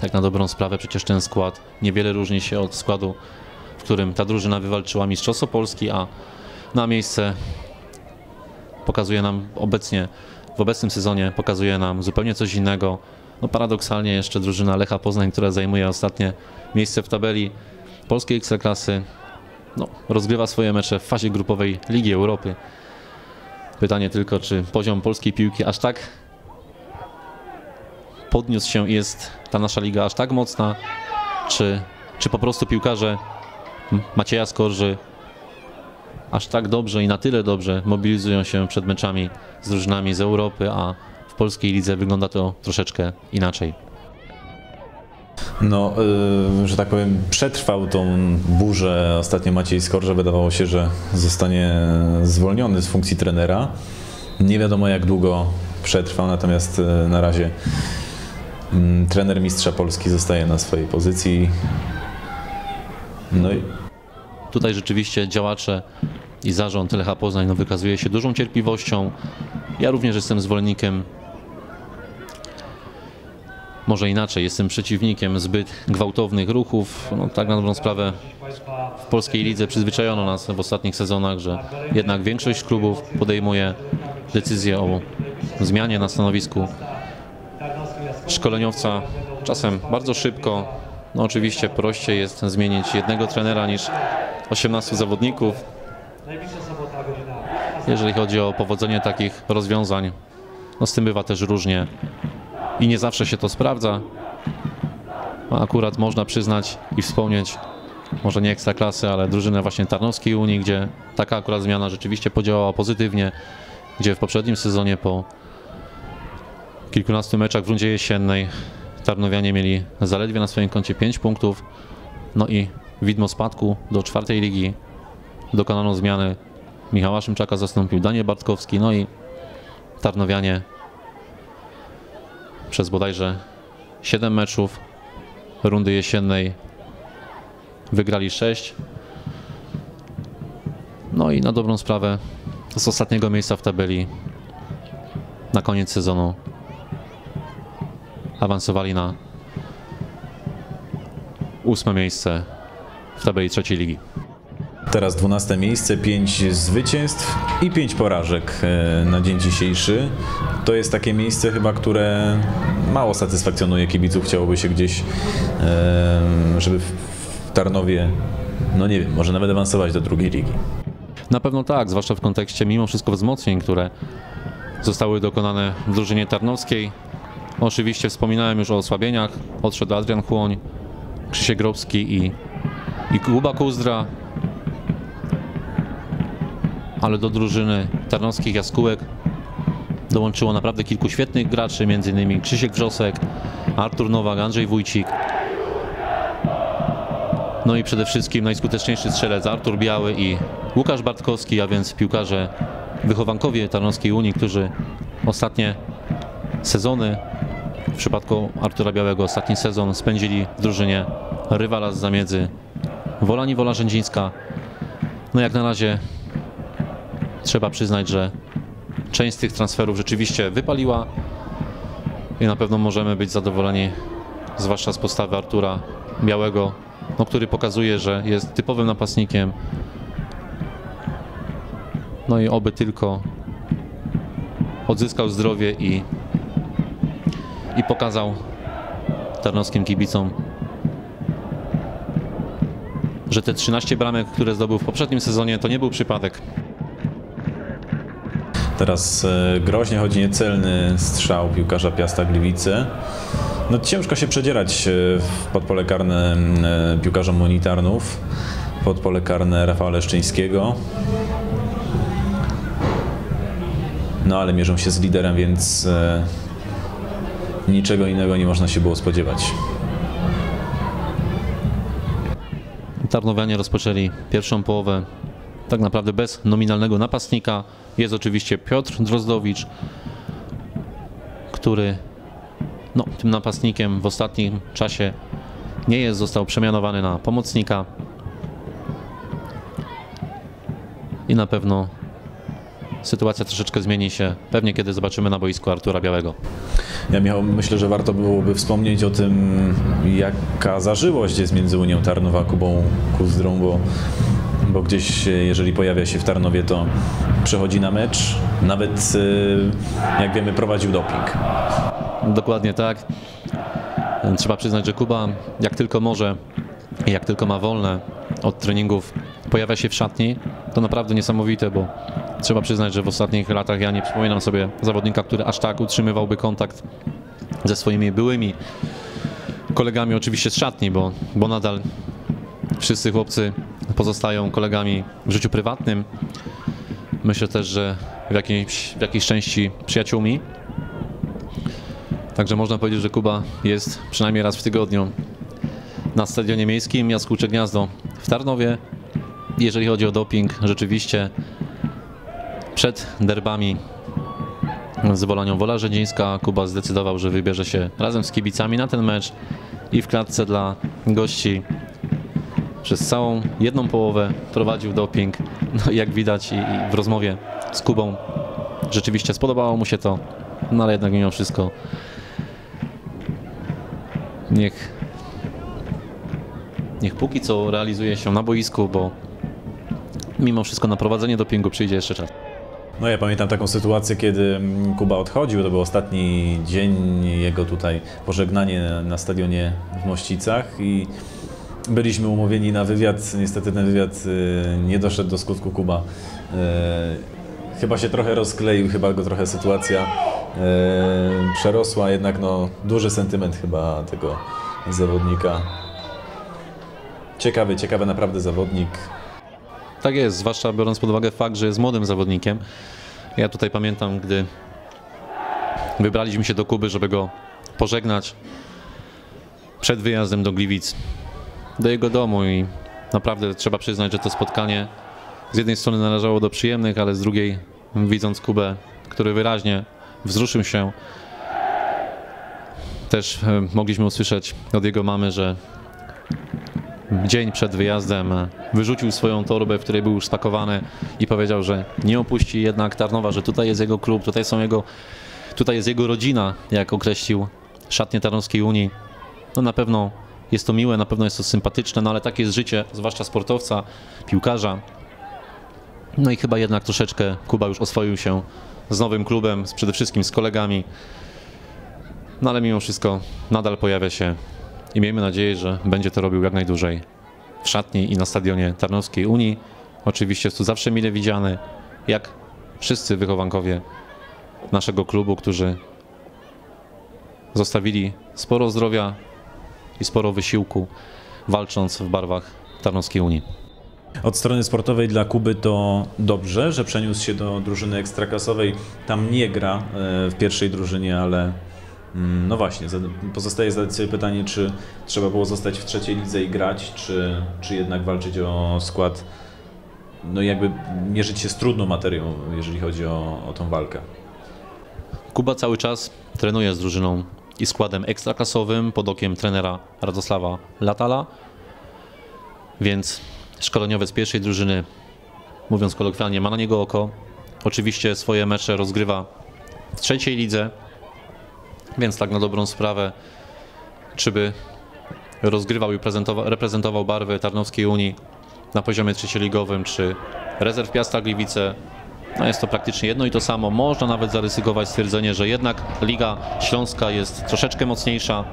tak na dobrą sprawę przecież ten skład niewiele różni się od składu, w którym ta drużyna wywalczyła Mistrzostwo Polski, a na miejsce pokazuje nam obecnie, w obecnym sezonie pokazuje nam zupełnie coś innego. No paradoksalnie jeszcze drużyna Lecha Poznań, która zajmuje ostatnie miejsce w tabeli polskiej ekstraklasy, no, rozgrywa swoje mecze w fazie grupowej Ligi Europy. Pytanie tylko, czy poziom polskiej piłki aż tak podniósł się jest ta nasza liga aż tak mocna, czy, czy po prostu piłkarze Macieja Skorży aż tak dobrze i na tyle dobrze mobilizują się przed meczami z drużynami z Europy, a w polskiej lidze wygląda to troszeczkę inaczej. No, y, że tak powiem, przetrwał tą burzę ostatnio Maciej Skorże. Wydawało się, że zostanie zwolniony z funkcji trenera. Nie wiadomo jak długo przetrwał, natomiast y, na razie mm, trener mistrza Polski zostaje na swojej pozycji. No i Tutaj rzeczywiście działacze i zarząd Lecha Poznań no, wykazuje się dużą cierpliwością. Ja również jestem zwolennikiem, może inaczej, jestem przeciwnikiem zbyt gwałtownych ruchów. No, tak na dobrą sprawę w polskiej lidze przyzwyczajono nas w ostatnich sezonach, że jednak większość klubów podejmuje decyzję o zmianie na stanowisku szkoleniowca czasem bardzo szybko. No oczywiście prościej jest zmienić jednego trenera niż 18 zawodników. Jeżeli chodzi o powodzenie takich rozwiązań, no z tym bywa też różnie i nie zawsze się to sprawdza. A akurat można przyznać i wspomnieć, może nie ekstraklasy, ale drużynę właśnie Tarnowskiej Unii, gdzie taka akurat zmiana rzeczywiście podziałała pozytywnie, gdzie w poprzednim sezonie po kilkunastu meczach w rundzie jesiennej Tarnowianie mieli zaledwie na swoim koncie 5 punktów, no i widmo spadku do czwartej ligi dokonano zmiany. Michała Szymczaka zastąpił Daniel Bartkowski, no i Tarnowianie przez bodajże 7 meczów rundy jesiennej wygrali 6. No i na dobrą sprawę z ostatniego miejsca w tabeli na koniec sezonu awansowali na ósme miejsce w tabeli trzeciej ligi. Teraz 12 miejsce, 5 zwycięstw i 5 porażek e, na dzień dzisiejszy. To jest takie miejsce chyba, które mało satysfakcjonuje kibiców. Chciałoby się gdzieś, e, żeby w Tarnowie, no nie wiem, może nawet awansować do drugiej ligi. Na pewno tak, zwłaszcza w kontekście mimo wszystko wzmocnień, które zostały dokonane w drużynie tarnowskiej. Oczywiście wspominałem już o osłabieniach. Odszedł Adrian Chłoń, Krzysiek Grobski i, i Kuba Kuzdra. Ale do drużyny tarnowskich jaskółek dołączyło naprawdę kilku świetnych graczy, m.in. Krzysiek Wrzosek, Artur Nowak, Andrzej Wójcik. No i przede wszystkim najskuteczniejszy strzelec Artur Biały i Łukasz Bartkowski, a więc piłkarze wychowankowie Tarnowskiej Unii, którzy ostatnie sezony, w przypadku Artura Białego ostatni sezon spędzili w drużynie rywala z zamiedzy Wola Niwola Rzędzińska. No jak na razie trzeba przyznać, że część z tych transferów rzeczywiście wypaliła i na pewno możemy być zadowoleni, zwłaszcza z postawy Artura Białego, no, który pokazuje, że jest typowym napastnikiem. No i oby tylko odzyskał zdrowie i, i pokazał tarnowskim kibicom, że te 13 bramek, które zdobył w poprzednim sezonie, to nie był przypadek. Teraz e, groźnie chodzi niecelny strzał piłkarza Piasta Gliwice. No ciężko się przedzierać e, w podpole karne e, piłkarzom Monitarnów, podpole karne Rafała Leszczyńskiego. No ale mierzą się z liderem, więc niczego innego nie można się było spodziewać. Tarnowianie rozpoczęli pierwszą połowę tak naprawdę bez nominalnego napastnika. Jest oczywiście Piotr Drozdowicz, który no, tym napastnikiem w ostatnim czasie nie jest, został przemianowany na pomocnika. I na pewno sytuacja troszeczkę zmieni się, pewnie kiedy zobaczymy na boisku Artura Białego. Ja myślę, że warto byłoby wspomnieć o tym, jaka zażyłość jest między Unią Tarnowa a Kubą Kuzdrą, bo, bo gdzieś, e, jeżeli pojawia się w Tarnowie, to przechodzi na mecz. Nawet, e, jak wiemy, prowadził doping. Dokładnie tak. Trzeba przyznać, że Kuba jak tylko może i jak tylko ma wolne od treningów pojawia się w szatni. To naprawdę niesamowite, bo trzeba przyznać, że w ostatnich latach ja nie przypominam sobie zawodnika, który aż tak utrzymywałby kontakt ze swoimi byłymi kolegami, oczywiście z szatni, bo, bo nadal wszyscy chłopcy pozostają kolegami w życiu prywatnym. Myślę też, że w jakiejś, w jakiejś części przyjaciółmi. Także można powiedzieć, że Kuba jest przynajmniej raz w tygodniu na stadionie miejskim Jaskółcze Gniazdo w Tarnowie. Jeżeli chodzi o doping, rzeczywiście przed derbami z Wolanią Wola Rzedzińska Kuba zdecydował, że wybierze się razem z kibicami na ten mecz i w klatce dla gości przez całą jedną połowę prowadził doping. No jak widać i, i w rozmowie z Kubą rzeczywiście spodobało mu się to, no ale jednak mimo wszystko niech niech póki co realizuje się na boisku, bo mimo wszystko na prowadzenie dopingu przyjdzie jeszcze czas. No ja pamiętam taką sytuację, kiedy mm, Kuba odchodził, to był ostatni dzień jego tutaj pożegnanie na stadionie w Mościcach i byliśmy umówieni na wywiad. Niestety ten wywiad y, nie doszedł do skutku Kuba. Y, Chyba się trochę rozkleił, chyba go trochę sytuacja y, przerosła, jednak no duży sentyment chyba tego zawodnika. Ciekawy, ciekawy naprawdę zawodnik. Tak jest, zwłaszcza biorąc pod uwagę fakt, że jest młodym zawodnikiem. Ja tutaj pamiętam, gdy wybraliśmy się do Kuby, żeby go pożegnać przed wyjazdem do Gliwic, do jego domu i naprawdę trzeba przyznać, że to spotkanie z jednej strony należało do przyjemnych, ale z drugiej widząc Kubę, który wyraźnie wzruszył się, też e, mogliśmy usłyszeć od jego mamy, że dzień przed wyjazdem wyrzucił swoją torbę, w której był już spakowany i powiedział, że nie opuści jednak Tarnowa, że tutaj jest jego klub, tutaj są jego, tutaj jest jego rodzina, jak określił szatnie Tarnowskiej Unii. No na pewno jest to miłe, na pewno jest to sympatyczne, no ale takie jest życie, zwłaszcza sportowca, piłkarza. No i chyba jednak troszeczkę Kuba już oswoił się z nowym klubem, z, przede wszystkim z kolegami. No ale mimo wszystko nadal pojawia się i miejmy nadzieję, że będzie to robił jak najdłużej w szatni i na stadionie Tarnowskiej Unii. Oczywiście jest tu zawsze mile widziany, jak wszyscy wychowankowie naszego klubu, którzy zostawili sporo zdrowia i sporo wysiłku, walcząc w barwach Tarnowskiej Unii. Od strony sportowej dla Kuby to dobrze, że przeniósł się do drużyny ekstraklasowej. Tam nie gra e, w pierwszej drużynie, ale mm, no właśnie, pozostaje zadać sobie pytanie, czy trzeba było zostać w trzeciej lidze i grać, czy, czy jednak walczyć o skład, no i jakby mierzyć się z trudną materią, jeżeli chodzi o, o tą walkę. Kuba cały czas trenuje z drużyną i składem ekstraklasowym pod okiem trenera Radosława Latala, więc szkoleniowiec pierwszej drużyny, mówiąc kolokwialnie, ma na niego oko. Oczywiście swoje mecze rozgrywa w trzeciej lidze, więc tak na dobrą sprawę, czy by rozgrywał i prezentowa- reprezentował barwy Tarnowskiej Unii na poziomie trzecioligowym, czy rezerw Piasta Gliwice, no jest to praktycznie jedno i to samo. Można nawet zaryzykować stwierdzenie, że jednak Liga Śląska jest troszeczkę mocniejsza.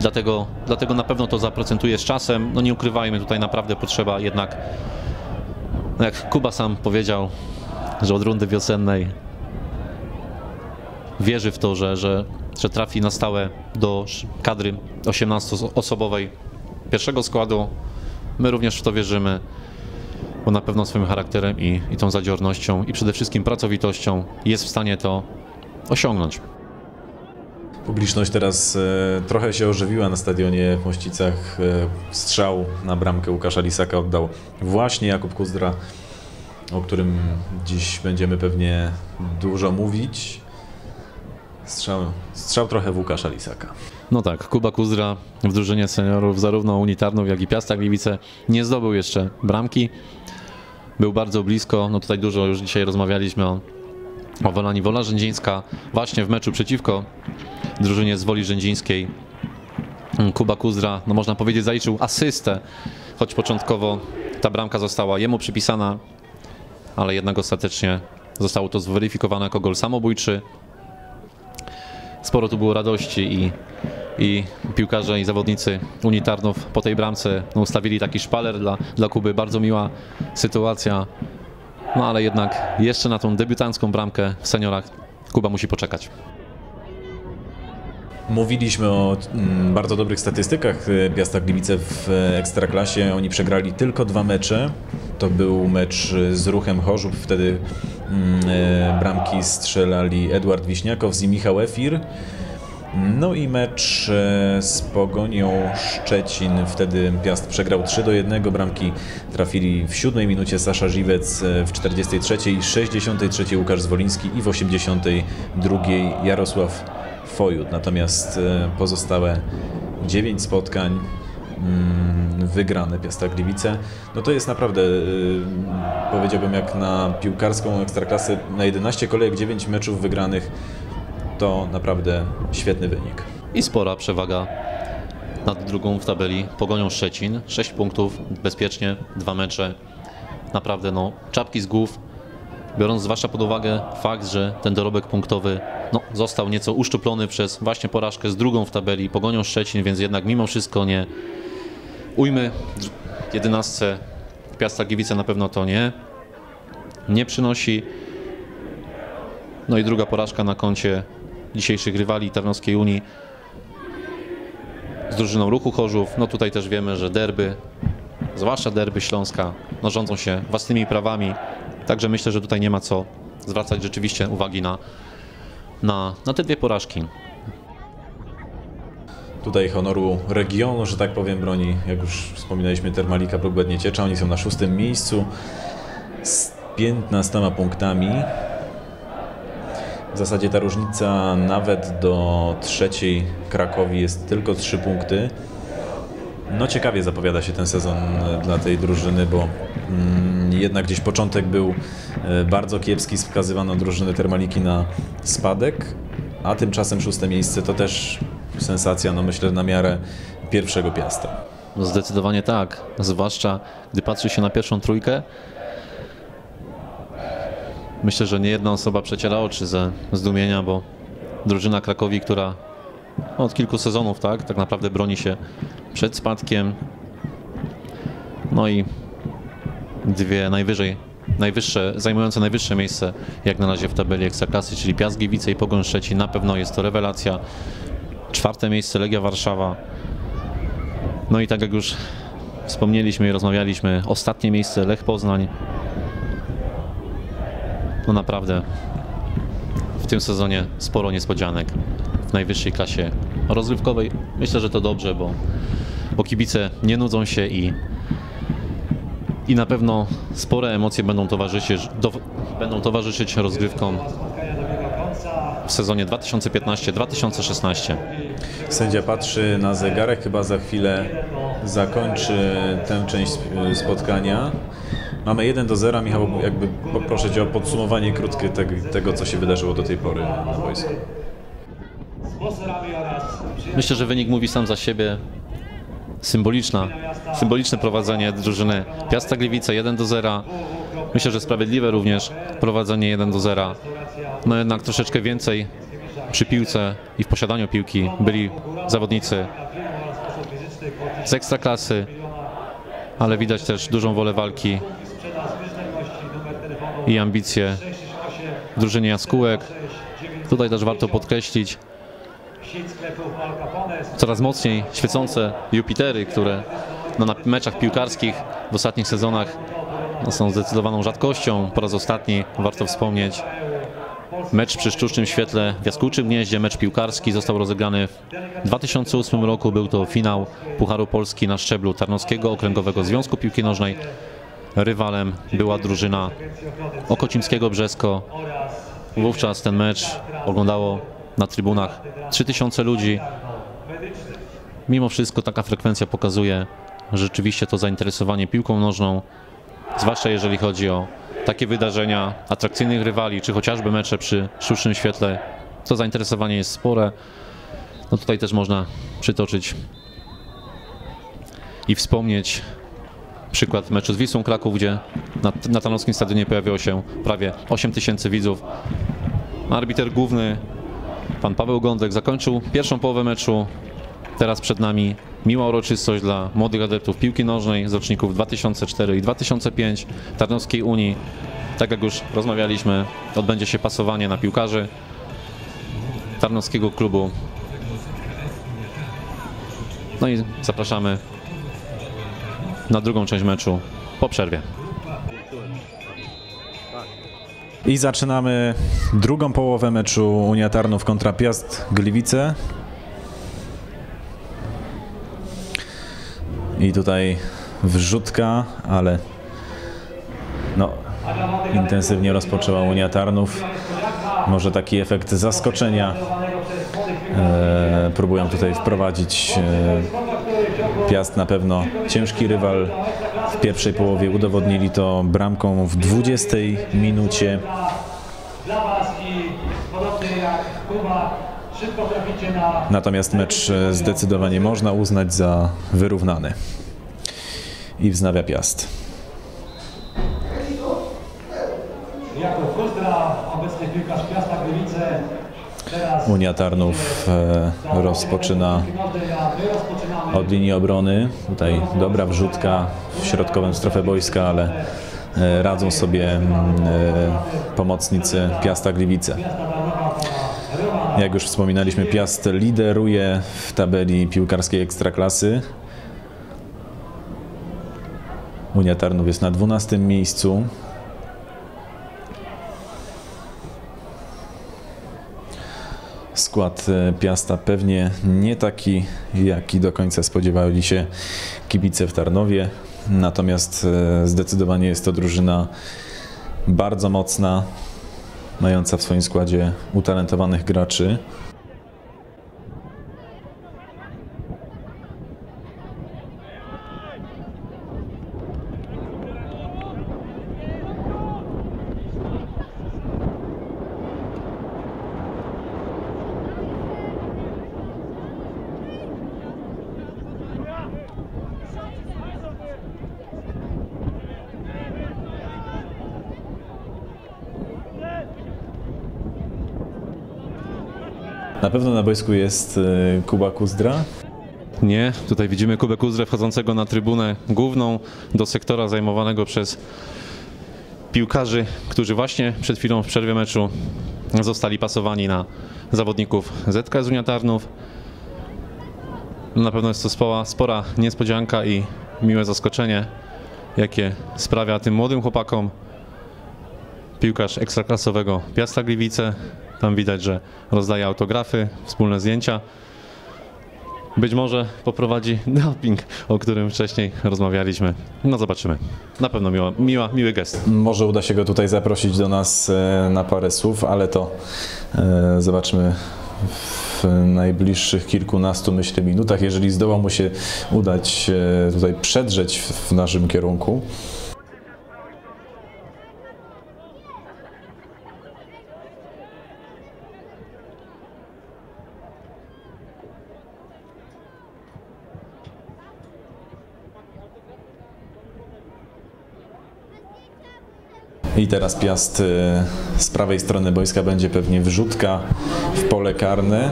Dlatego, dlatego na pewno to zaprocentuje z czasem. No nie ukrywajmy, tutaj naprawdę potrzeba jednak, no jak Kuba sam powiedział, że od rundy wiosennej wierzy w to, że, że, że trafi na stałe do kadry 18-osobowej pierwszego składu. My również w to wierzymy bo na pewno swoim charakterem i, i tą zadziornością i przede wszystkim pracowitością jest w stanie to osiągnąć. Publiczność teraz e, trochę się ożywiła na stadionie w Mościcach. E, strzał na bramkę Łukasza Lisaka oddał właśnie Jakub Kuzdra, o którym dziś będziemy pewnie dużo mówić. Strzał, strzał trochę w Łukasza Lisaka. No tak, Kuba Kuzdra w drużynie seniorów zarówno Unii Tarnów, jak i Piasta Gliwice nie zdobył jeszcze bramki. Był bardzo blisko, no tutaj dużo już dzisiaj rozmawialiśmy o, o Wolani Wola Rzędzińska właśnie w meczu przeciwko drużynie z Woli Rzędzińskiej. Kuba Kuzdra, no można powiedzieć, zaliczył asystę, choć początkowo ta bramka została jemu przypisana, ale jednak ostatecznie zostało to zweryfikowane jako gol samobójczy. Sporo tu było radości i, i piłkarze i zawodnicy Unii Tarnów po tej bramce no, ustawili taki szpaler dla, dla Kuby. Bardzo miła sytuacja, no ale jednak jeszcze na tą debiutancką bramkę w seniorach Kuba musi poczekać. Mówiliśmy o mm, bardzo dobrych statystykach e, Piasta Gliwice w e, Ekstraklasie. Oni przegrali tylko dwa mecze. To był mecz e, z Ruchem Chorzów. Wtedy mm, bramki strzelali Edward Wiśniakow i Michał Efir. No i mecz e, z Pogonią Szczecin. Wtedy Piast przegrał 3 do 1. Bramki trafili w 7 minucie Sasza Żywec, e, w 43, 63 Łukasz Zwoliński i w 82 Jarosław Fojut. Natomiast e, pozostałe 9 spotkań mm, wygrane Piasta Gliwice. No to jest naprawdę, powiedziałbym, jak na piłkarską ekstraklasę na 11 kolejek 9 meczów wygranych to naprawdę świetny wynik. I spora przewaga nad drugą w tabeli Pogonią Szczecin. 6 punktów, bezpiecznie, dwa mecze. Naprawdę no, czapki z głów. Biorąc zwłaszcza pod uwagę fakt, że ten dorobek punktowy no, został nieco uszczuplony przez właśnie porażkę z drugą w tabeli Pogonią Szczecin, więc jednak mimo wszystko nie ujmy 11 Piasta Gliwice na pewno to nie, nie przynosi. No i druga porażka na koncie dzisiejszych rywali Tarnowskiej Unii z drużyną Ruchu Chorzów. No tutaj też wiemy, że derby, zwłaszcza derby Śląska, no rządzą się własnymi prawami. Także myślę, że tutaj nie ma co zwracać rzeczywiście uwagi na, na, na te dwie porażki. Tutaj honoru regionu, że tak powiem, broni, jak już wspominaliśmy, Termalika Próg Bednieciecza. Oni są na szóstym miejscu z 15 punktami. W zasadzie ta różnica nawet do trzeciej Krakowi jest tylko 3 punkty. No ciekawie zapowiada się ten sezon dla tej drużyny, bo mm, jednak gdzieś początek był e, bardzo kiepski, wskazywano drużyny Termaliki na spadek, a tymczasem szóste miejsce to też sensacja, no myślę, na miarę pierwszego Piasta. No zdecydowanie tak, zwłaszcza gdy patrzy się na pierwszą trójkę, Myślę, że nie jedna osoba przeciera oczy ze zdumienia, bo drużyna Krakowi, która od kilku sezonów tak, tak naprawdę broni się przed spadkiem. No i dwie najwyżej, najwyższe, zajmujące najwyższe miejsce jak na razie w tabeli Ekstraklasy, czyli Piast Gliwice i Pogoń Szczecin. Na pewno jest to rewelacja. Czwarte miejsce Legia Warszawa. No i tak jak już wspomnieliśmy i rozmawialiśmy, ostatnie miejsce Lech Poznań no naprawdę w tym sezonie sporo niespodzianek w najwyższej klasie rozrywkowej. Myślę, że to dobrze, bo, bo kibice nie nudzą się i, i na pewno spore emocje będą towarzyszyć, do, będą towarzyszyć rozgrywkom w sezonie 2015-2016. Sędzia patrzy na zegarek, chyba za chwilę zakończy tę część spotkania. Mamy 1 do 0. Michał, jakby poproszę Cię o podsumowanie krótkie tego, co się wydarzyło do tej pory na wojsku. Myślę, że wynik mówi sam za siebie. Symboliczna, symboliczne prowadzenie drużyny Piasta Gliwice 1 do 0. Myślę, że sprawiedliwe również prowadzenie 1 do 0. No jednak troszeczkę więcej przy piłce i w posiadaniu piłki byli zawodnicy z ekstraklasy, ale widać też dużą wolę walki i ambicje w drużynie Jaskółek. Tutaj też warto podkreślić coraz mocniej świecące Jupitery, które no, na meczach piłkarskich w ostatnich sezonach no, są zdecydowaną rzadkością. Po raz ostatni warto wspomnieć mecz przy sztucznym świetle w Jaskółczym Gnieździe, mecz piłkarski został rozegrany w 2008 roku. Był to finał Pucharu Polski na szczeblu Tarnowskiego Okręgowego Związku Piłki Nożnej. Rywalem była drużyna Okocimskiego Brzesko. Wówczas ten mecz oglądało na trybunach 3000 ludzi. Mimo wszystko taka frekwencja pokazuje rzeczywiście to zainteresowanie piłką nożną, zwłaszcza jeżeli chodzi o takie wydarzenia atrakcyjnych rywali, czy chociażby mecze przy sztucznym świetle. To zainteresowanie jest spore. No tutaj też można przytoczyć i wspomnieć przykład meczu z Wisłą Kraków, gdzie na, na Tarnowskim Stadionie pojawiło się prawie 8 tysięcy widzów. Arbiter główny, pan Paweł Gądek, zakończył pierwszą połowę meczu. Teraz przed nami miła uroczystość dla młodych adeptów piłki nożnej z roczników 2004 i 2005 Tarnowskiej Unii. Tak jak już rozmawialiśmy, odbędzie się pasowanie na piłkarzy Tarnowskiego klubu. No i zapraszamy na drugą część meczu po przerwie. I zaczynamy drugą połowę meczu Unia Tarnów kontra Piast Gliwice. I tutaj wrzutka, ale no, intensywnie rozpoczęła Unia Tarnów. Może taki efekt zaskoczenia e, próbują tutaj wprowadzić e, Piast na pewno ciężki rywal. W pierwszej połowie udowodnili to bramką w 20 minucie. Natomiast mecz e, zdecydowanie można uznać za wyrównany. I wznawia Piast. Jakub Kuzdra, obecny piłkarz Piasta Unia Tarnów e, rozpoczyna od linii obrony. Tutaj dobra wrzutka w środkowym strefę boiska, ale e, radzą sobie mm, e, pomocnicy Piasta Gliwice. Jak już wspominaliśmy, Piast lideruje w tabeli piłkarskiej Ekstraklasy. Unia Tarnów jest na 12 miejscu. Skład e, Piasta pewnie nie taki, jaki do końca spodziewali się kibice w Tarnowie. Natomiast e, zdecydowanie jest to drużyna bardzo mocna, mająca w swoim składzie utalentowanych graczy. Pewno na boisku jest e, Kuba Kuzdra. Nie, tutaj widzimy Kubę Kuzrę wchodzącego na trybunę główną do sektora zajmowanego przez piłkarzy, którzy właśnie przed chwilą w przerwie meczu zostali pasowani na zawodników ZKS Unia Tarnów. Na pewno jest to spora, spora niespodzianka i miłe zaskoczenie, jakie sprawia tym młodym chłopakom piłkarz ekstraklasowego Piasta Gliwice. Tam widać, że rozdaje autografy, wspólne zdjęcia. Być może poprowadzi doping, o którym wcześniej rozmawialiśmy. No zobaczymy. Na pewno miła, miła, miły gest. Może uda się go tutaj zaprosić do nas e, na parę słów, ale to e, zobaczmy w najbliższych kilkunastu, myślę, minutach, jeżeli zdoła mu się udać e, tutaj przedrzeć w naszym kierunku. I teraz Piast y, z prawej strony boiska będzie pewnie wrzutka w pole karne.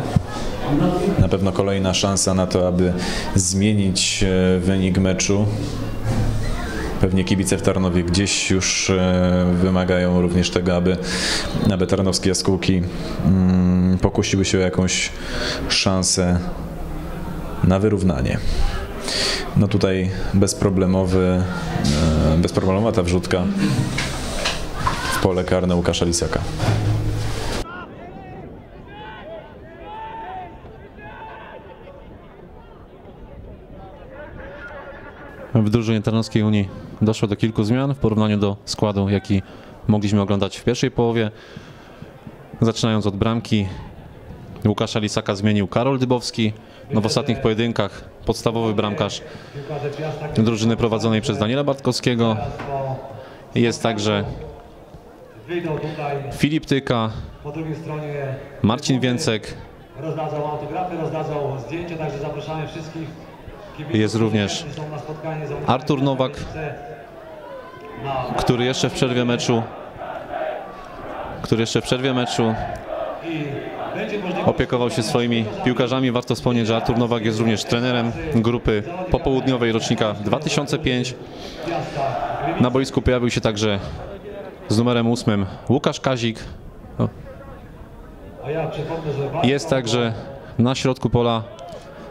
Na pewno kolejna szansa na to, aby zmienić y, wynik meczu. Pewnie kibice w Tarnowie gdzieś już y, wymagają również tego, aby, aby tarnowskie jaskółki mm, pokusiły się o jakąś szansę na wyrównanie. No tutaj bezproblemowy, bezproblemowa ta wrzutka pole karne Łukasza Lisaka. W drużynie Tarnowskiej Unii doszło do kilku zmian w porównaniu do składu, jaki mogliśmy oglądać w pierwszej połowie. Zaczynając od bramki, Łukasza Lisaka zmienił Karol Dybowski. No w ostatnich pojedynkach podstawowy bramkarz drużyny prowadzonej przez Daniela Bartkowskiego. Jest także Filip Tyka, po drugiej stronie Marcin Więcek, rozdadzą autografy, rozdadzą zdjęcia, także zapraszamy wszystkich kibiców, Jest również Artur Nowak. który jeszcze w przerwie meczu który jeszcze w przerwie meczu opiekował się swoimi piłkarzami. Warto wspomnieć, że Artur Nowak jest również trenerem grupy popołudniowej rocznika 2005. Na boisku pojawił się także z numerem 8 Łukasz Kazik. No, Jest także na środku pola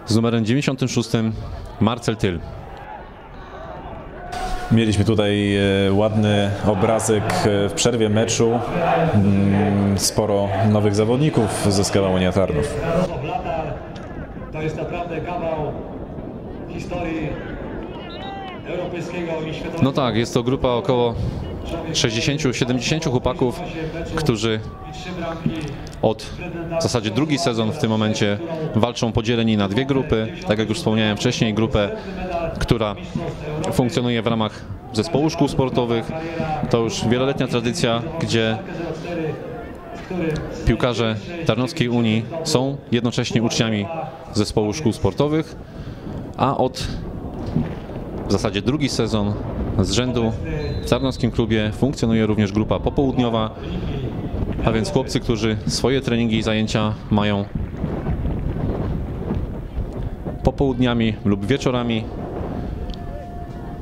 z numerem 96 Marcel Tyl. Mieliśmy tutaj e, ładny obrazek e, w przerwie meczu. Mm, Sporo nowych zawodników zyskała Unia Tarnów. To jest naprawdę kawał historii europejskiego i światowego. No tak, jest to grupa około 60-70 chłopaków, którzy od w zasadzie drugi sezon w tym momencie walczą podzieleni na dwie grupy. Tak jak już wspomniałem wcześniej, grupę, która funkcjonuje w ramach zespołu szkół sportowych. To już wieloletnia tradycja, gdzie piłkarze Tarnowskiej Unii są jednocześnie uczniami zespołu szkół sportowych, a od w zasadzie drugi sezon z rzędu. W Tarnowskim Klubie funkcjonuje również grupa popołudniowa, a więc chłopcy, którzy swoje treningi i zajęcia mają popołudniami lub wieczorami.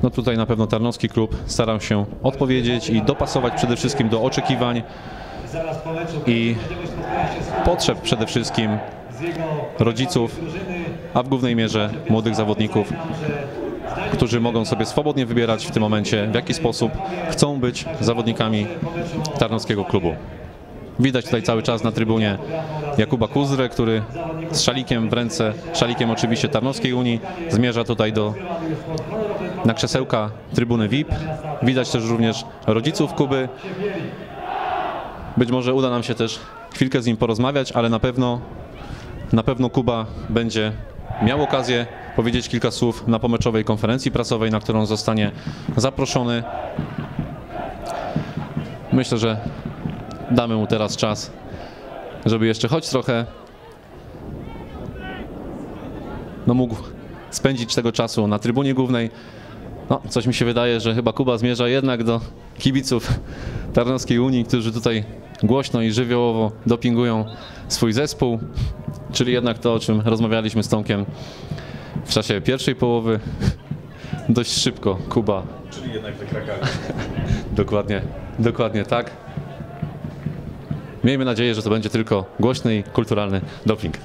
No tutaj na pewno Tarnowski Klub starał się odpowiedzieć i dopasować przede wszystkim do oczekiwań i potrzeb przede wszystkim rodziców, a w głównej mierze młodych zawodników, którzy mogą sobie swobodnie wybierać w tym momencie, w jaki sposób chcą być zawodnikami Tarnowskiego Klubu. Widać tutaj cały czas na trybunie Jakuba Kuzrę, który z szalikiem w ręce, szalikiem oczywiście Tarnowskiej Unii, zmierza tutaj do na krzesełka trybuny VIP. Widać też również rodziców Kuby. Być może uda nam się też chwilkę z nim porozmawiać, ale na pewno na pewno Kuba będzie miał okazję powiedzieć kilka słów na pomeczowej konferencji prasowej, na którą zostanie zaproszony. Myślę, że damy mu teraz czas, żeby jeszcze choć trochę no mógł spędzić tego czasu na trybunie głównej. No, coś mi się wydaje, że chyba Kuba zmierza jednak do kibiców Tarnowskiej Unii, którzy tutaj głośno i żywiołowo dopingują swój zespół, czyli jednak to, o czym rozmawialiśmy z Tomkiem w czasie pierwszej połowy. <laughs> Dość szybko Kuba. Czyli jednak wykrakali. <laughs> Dokładnie, dokładnie tak. Miejmy nadzieję, że to będzie tylko głośny i kulturalny doping.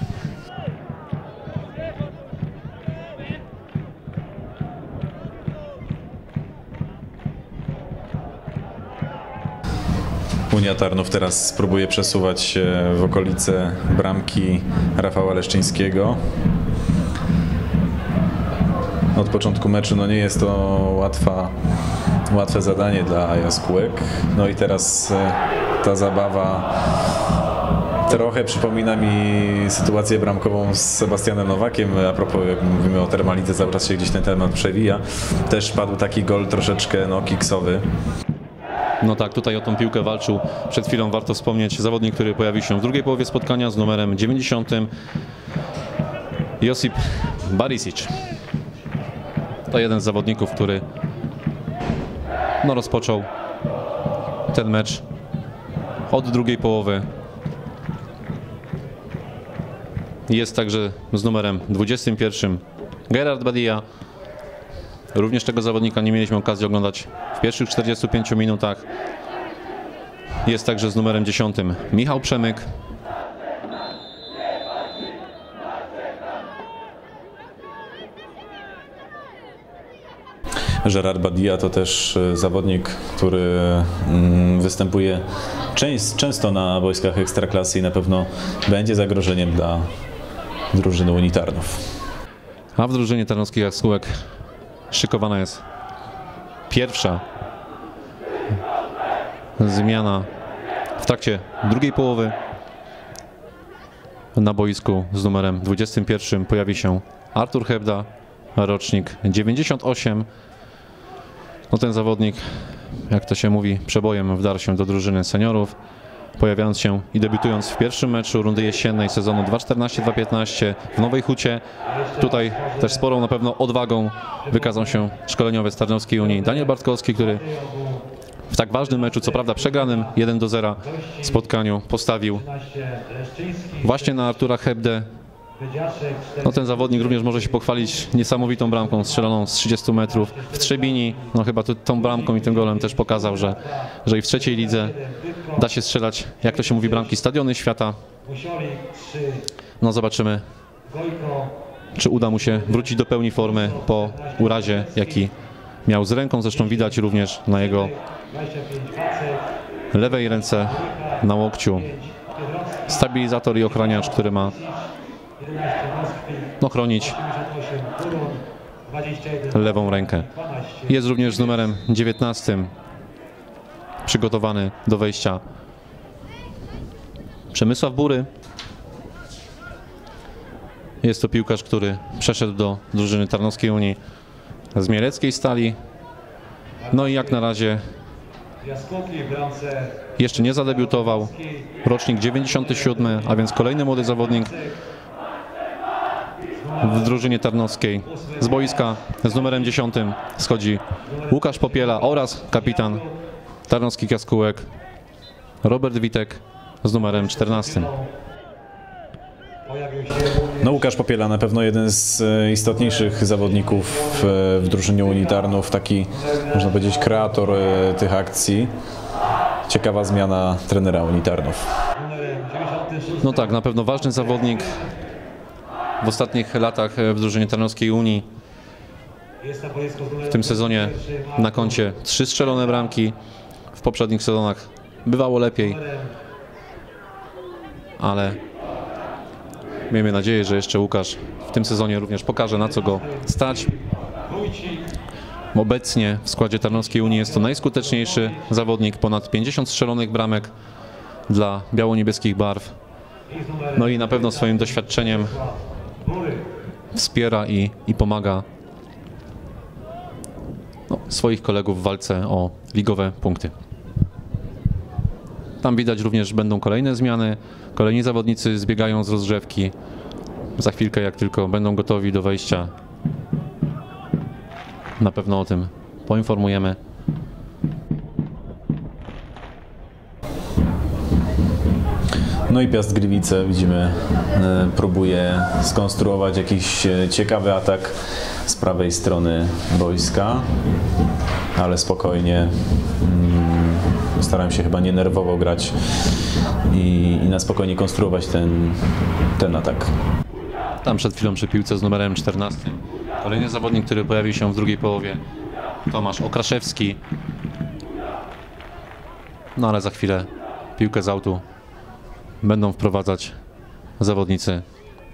Unia Tarnów teraz spróbuje przesuwać się w okolice bramki Rafała Leszczyńskiego. Od początku meczu no nie jest to łatwa, łatwe zadanie dla jaskółek. No i teraz e, ta zabawa trochę przypomina mi sytuację bramkową z Sebastianem Nowakiem. A propos, jak mówimy o termalice, cały czas się gdzieś ten temat przewija. Też padł taki gol troszeczkę no, kiksowy. No tak, tutaj o tą piłkę walczył przed chwilą, warto wspomnieć, zawodnik, który pojawił się w drugiej połowie spotkania z numerem 90. Josip Barisic. To jeden z zawodników, który no, rozpoczął ten mecz od drugiej połowy. Jest także z numerem 21 Gerard Badia. Również tego zawodnika nie mieliśmy okazji oglądać w pierwszych 45 minutach. Jest także z numerem 10 Michał Przemyk. Gerard Badia to też e, zawodnik, który mm, występuje częst, często na boiskach ekstraklasy i na pewno będzie zagrożeniem dla drużyny unitarnów. A w drużynie tarnowskich jaskółek szykowana jest pierwsza zmiana w trakcie drugiej połowy. Na boisku z numerem 21 pojawi się Artur Hebda, rocznik 98. No ten zawodnik, jak to się mówi, przebojem wdarł się do drużyny seniorów, pojawiając się i debiutując w pierwszym meczu rundy jesiennej sezonu 2.14-2.15 w Nowej Hucie. Tutaj też sporą na pewno odwagą wykazał się szkoleniowiec Tarnowskiej Unii Daniel Bartkowski, który w tak ważnym meczu, co prawda przegranym 1 do 0 spotkaniu, postawił 13 Leszczyński, właśnie na Artura Hebdę. No ten zawodnik również może się pochwalić niesamowitą bramką strzeloną z 30 metrów w Trzebini. No chyba tu, tą bramką i tym golem też pokazał, że, że i w trzeciej lidze da się strzelać, jak to się mówi, bramki stadiony świata. Musiolik 3, No zobaczymy, czy uda mu się wrócić do pełni formy po urazie, jaki miał z ręką. Zresztą widać również na jego 25 Wacek, lewej ręce na łokciu stabilizator i ochraniacz, który ma 11 Moskwi, chronić 58 Kuron, 21. lewą rękę. 12. Jest również z numerem 19 przygotowany do wejścia Przemysław Bury. Jest to piłkarz, który przeszedł do drużyny Tarnowskiej Unii z Mieleckiej Stali. No i jak na razie jeszcze nie zadebiutował. Rocznik 97, a więc kolejny młody zawodnik w drużynie tarnowskiej. Z boiska z numerem 10 schodzi Łukasz Popiela oraz kapitan tarnowskich jaskółek Robert Witek z numerem 14. pojawił się No Łukasz Popiela na pewno jeden z e, istotniejszych zawodników w, w drużynie Unitarnów, taki można powiedzieć kreator e, tych akcji. Ciekawa zmiana trenera Unitarnów. numerem 96. No tak, na pewno ważny zawodnik w ostatnich latach w drużynie Tarnowskiej Unii. W tym sezonie na koncie trzy strzelone bramki. W poprzednich sezonach bywało lepiej, ale miejmy nadzieję, że jeszcze Łukasz w tym sezonie również pokaże na co go stać. Obecnie w składzie Tarnowskiej Unii jest to najskuteczniejszy zawodnik, ponad 50 strzelonych bramek dla biało-niebieskich barw. No i na pewno swoim doświadczeniem. Wspiera i, i pomaga no, swoich kolegów w walce o ligowe punkty. Tam widać również będą kolejne zmiany. Kolejni zawodnicy zbiegają z rozgrzewki. Za chwilkę, jak tylko będą gotowi do wejścia, na pewno o tym poinformujemy. No i Piast Gliwice widzimy e, próbuje skonstruować jakiś e, ciekawy atak z prawej strony boiska, ale spokojnie. Mm, Staram się chyba nie nerwowo grać i, i na spokojnie konstruować ten, ten atak. Tam przed chwilą przy piłce z numerem 14. Kolejny zawodnik, który pojawił się w drugiej połowie. Tomasz Okraszewski. No ale za chwilę piłkę z autu będą wprowadzać zawodnicy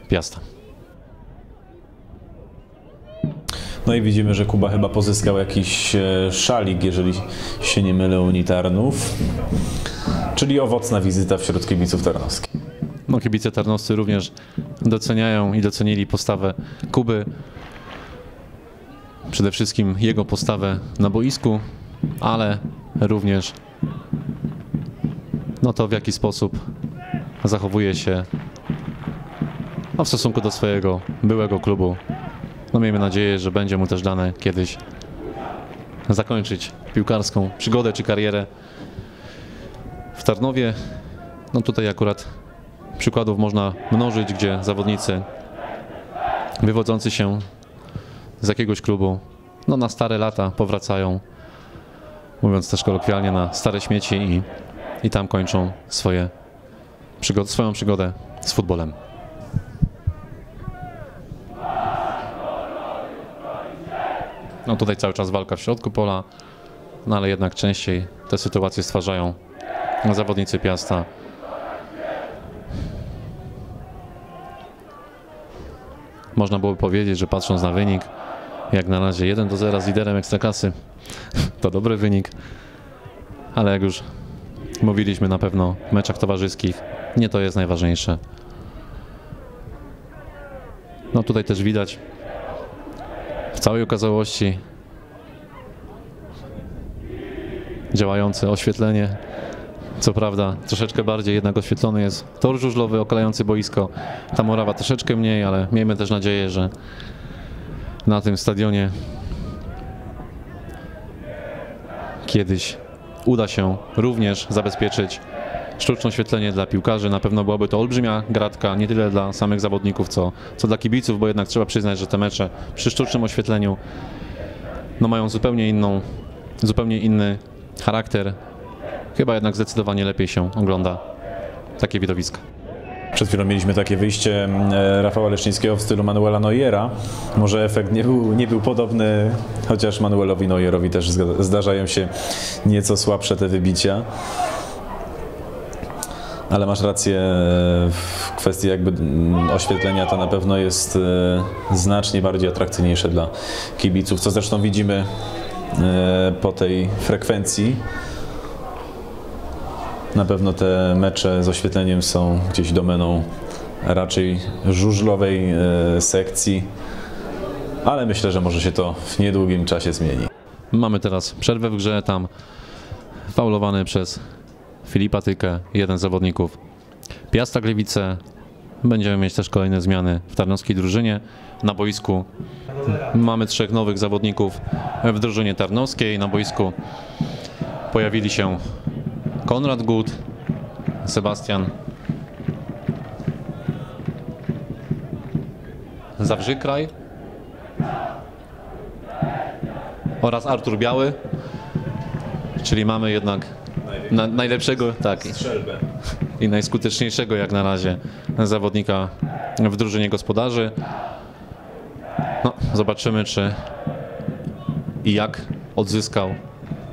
Piasta. No i widzimy, że Kuba chyba pozyskał jakiś e, szalik, jeżeli się nie mylę, unitarnów. Czyli owocna wizyta wśród kibiców tarnowskich. No kibice tarnowscy również doceniają i docenili postawę Kuby. Przede wszystkim jego postawę na boisku, ale również no to w jaki sposób zachowuje się no, w stosunku do swojego byłego klubu. No miejmy nadzieję, że będzie mu też dane kiedyś zakończyć piłkarską przygodę czy karierę w Tarnowie. No tutaj akurat przykładów można mnożyć, gdzie zawodnicy wywodzący się z jakiegoś klubu no na stare lata powracają, mówiąc też kolokwialnie, na stare śmieci i, i tam kończą swoje przygody, swoją przygodę z futbolem. No tutaj cały czas walka w środku pola, no ale jednak częściej te sytuacje stwarzają zawodnicy Piasta. Można byłoby powiedzieć, że patrząc na wynik, jak na razie 1 do 0 z liderem Ekstraklasy, <laughs> to dobry wynik, ale jak już mówiliśmy na pewno w meczach towarzyskich, nie to jest najważniejsze. No tutaj też widać w całej okazałości działające oświetlenie. Co prawda troszeczkę bardziej jednak oświetlony jest tor żużlowy okalający boisko. Ta murawa troszeczkę mniej, ale miejmy też nadzieję, że na tym stadionie kiedyś uda się również zabezpieczyć sztuczne oświetlenie dla piłkarzy. Na pewno byłaby to olbrzymia gratka, nie tyle dla samych zawodników, co, co dla kibiców, bo jednak trzeba przyznać, że te mecze przy sztucznym oświetleniu no mają zupełnie inną, zupełnie inny charakter. Chyba jednak zdecydowanie lepiej się ogląda takie widowiska. Przed chwilą mieliśmy takie wyjście e, Rafała Leszczyńskiego w stylu Manuela Neuera. Może efekt nie był, nie był podobny, chociaż Manuelowi Neuerowi też zdarzają się nieco słabsze te wybicia. Ale masz rację w kwestii jakby mm, oświetlenia to na pewno jest e, znacznie bardziej atrakcyjniejsze dla kibiców, co zresztą widzimy e, po tej frekwencji. Na pewno te mecze z oświetleniem są gdzieś domeną raczej żużlowej e, sekcji, ale myślę, że może się to w niedługim czasie zmieni. Mamy teraz przerwę w grze, tam faulowany przez Filipa Tykę, jeden z zawodników Piasta Gliwice. Będziemy mieć też kolejne zmiany w tarnowskiej drużynie. Na boisku mamy trzech nowych zawodników w drużynie tarnowskiej. Na boisku pojawili się Konrad Gut, Sebastian Zawrzykraj oraz Artur Biały, czyli mamy jednak na, najlepszego tak, Strzelbę. i najskuteczniejszego jak na razie zawodnika w drużynie gospodarzy. No, zobaczymy, czy i jak odzyskał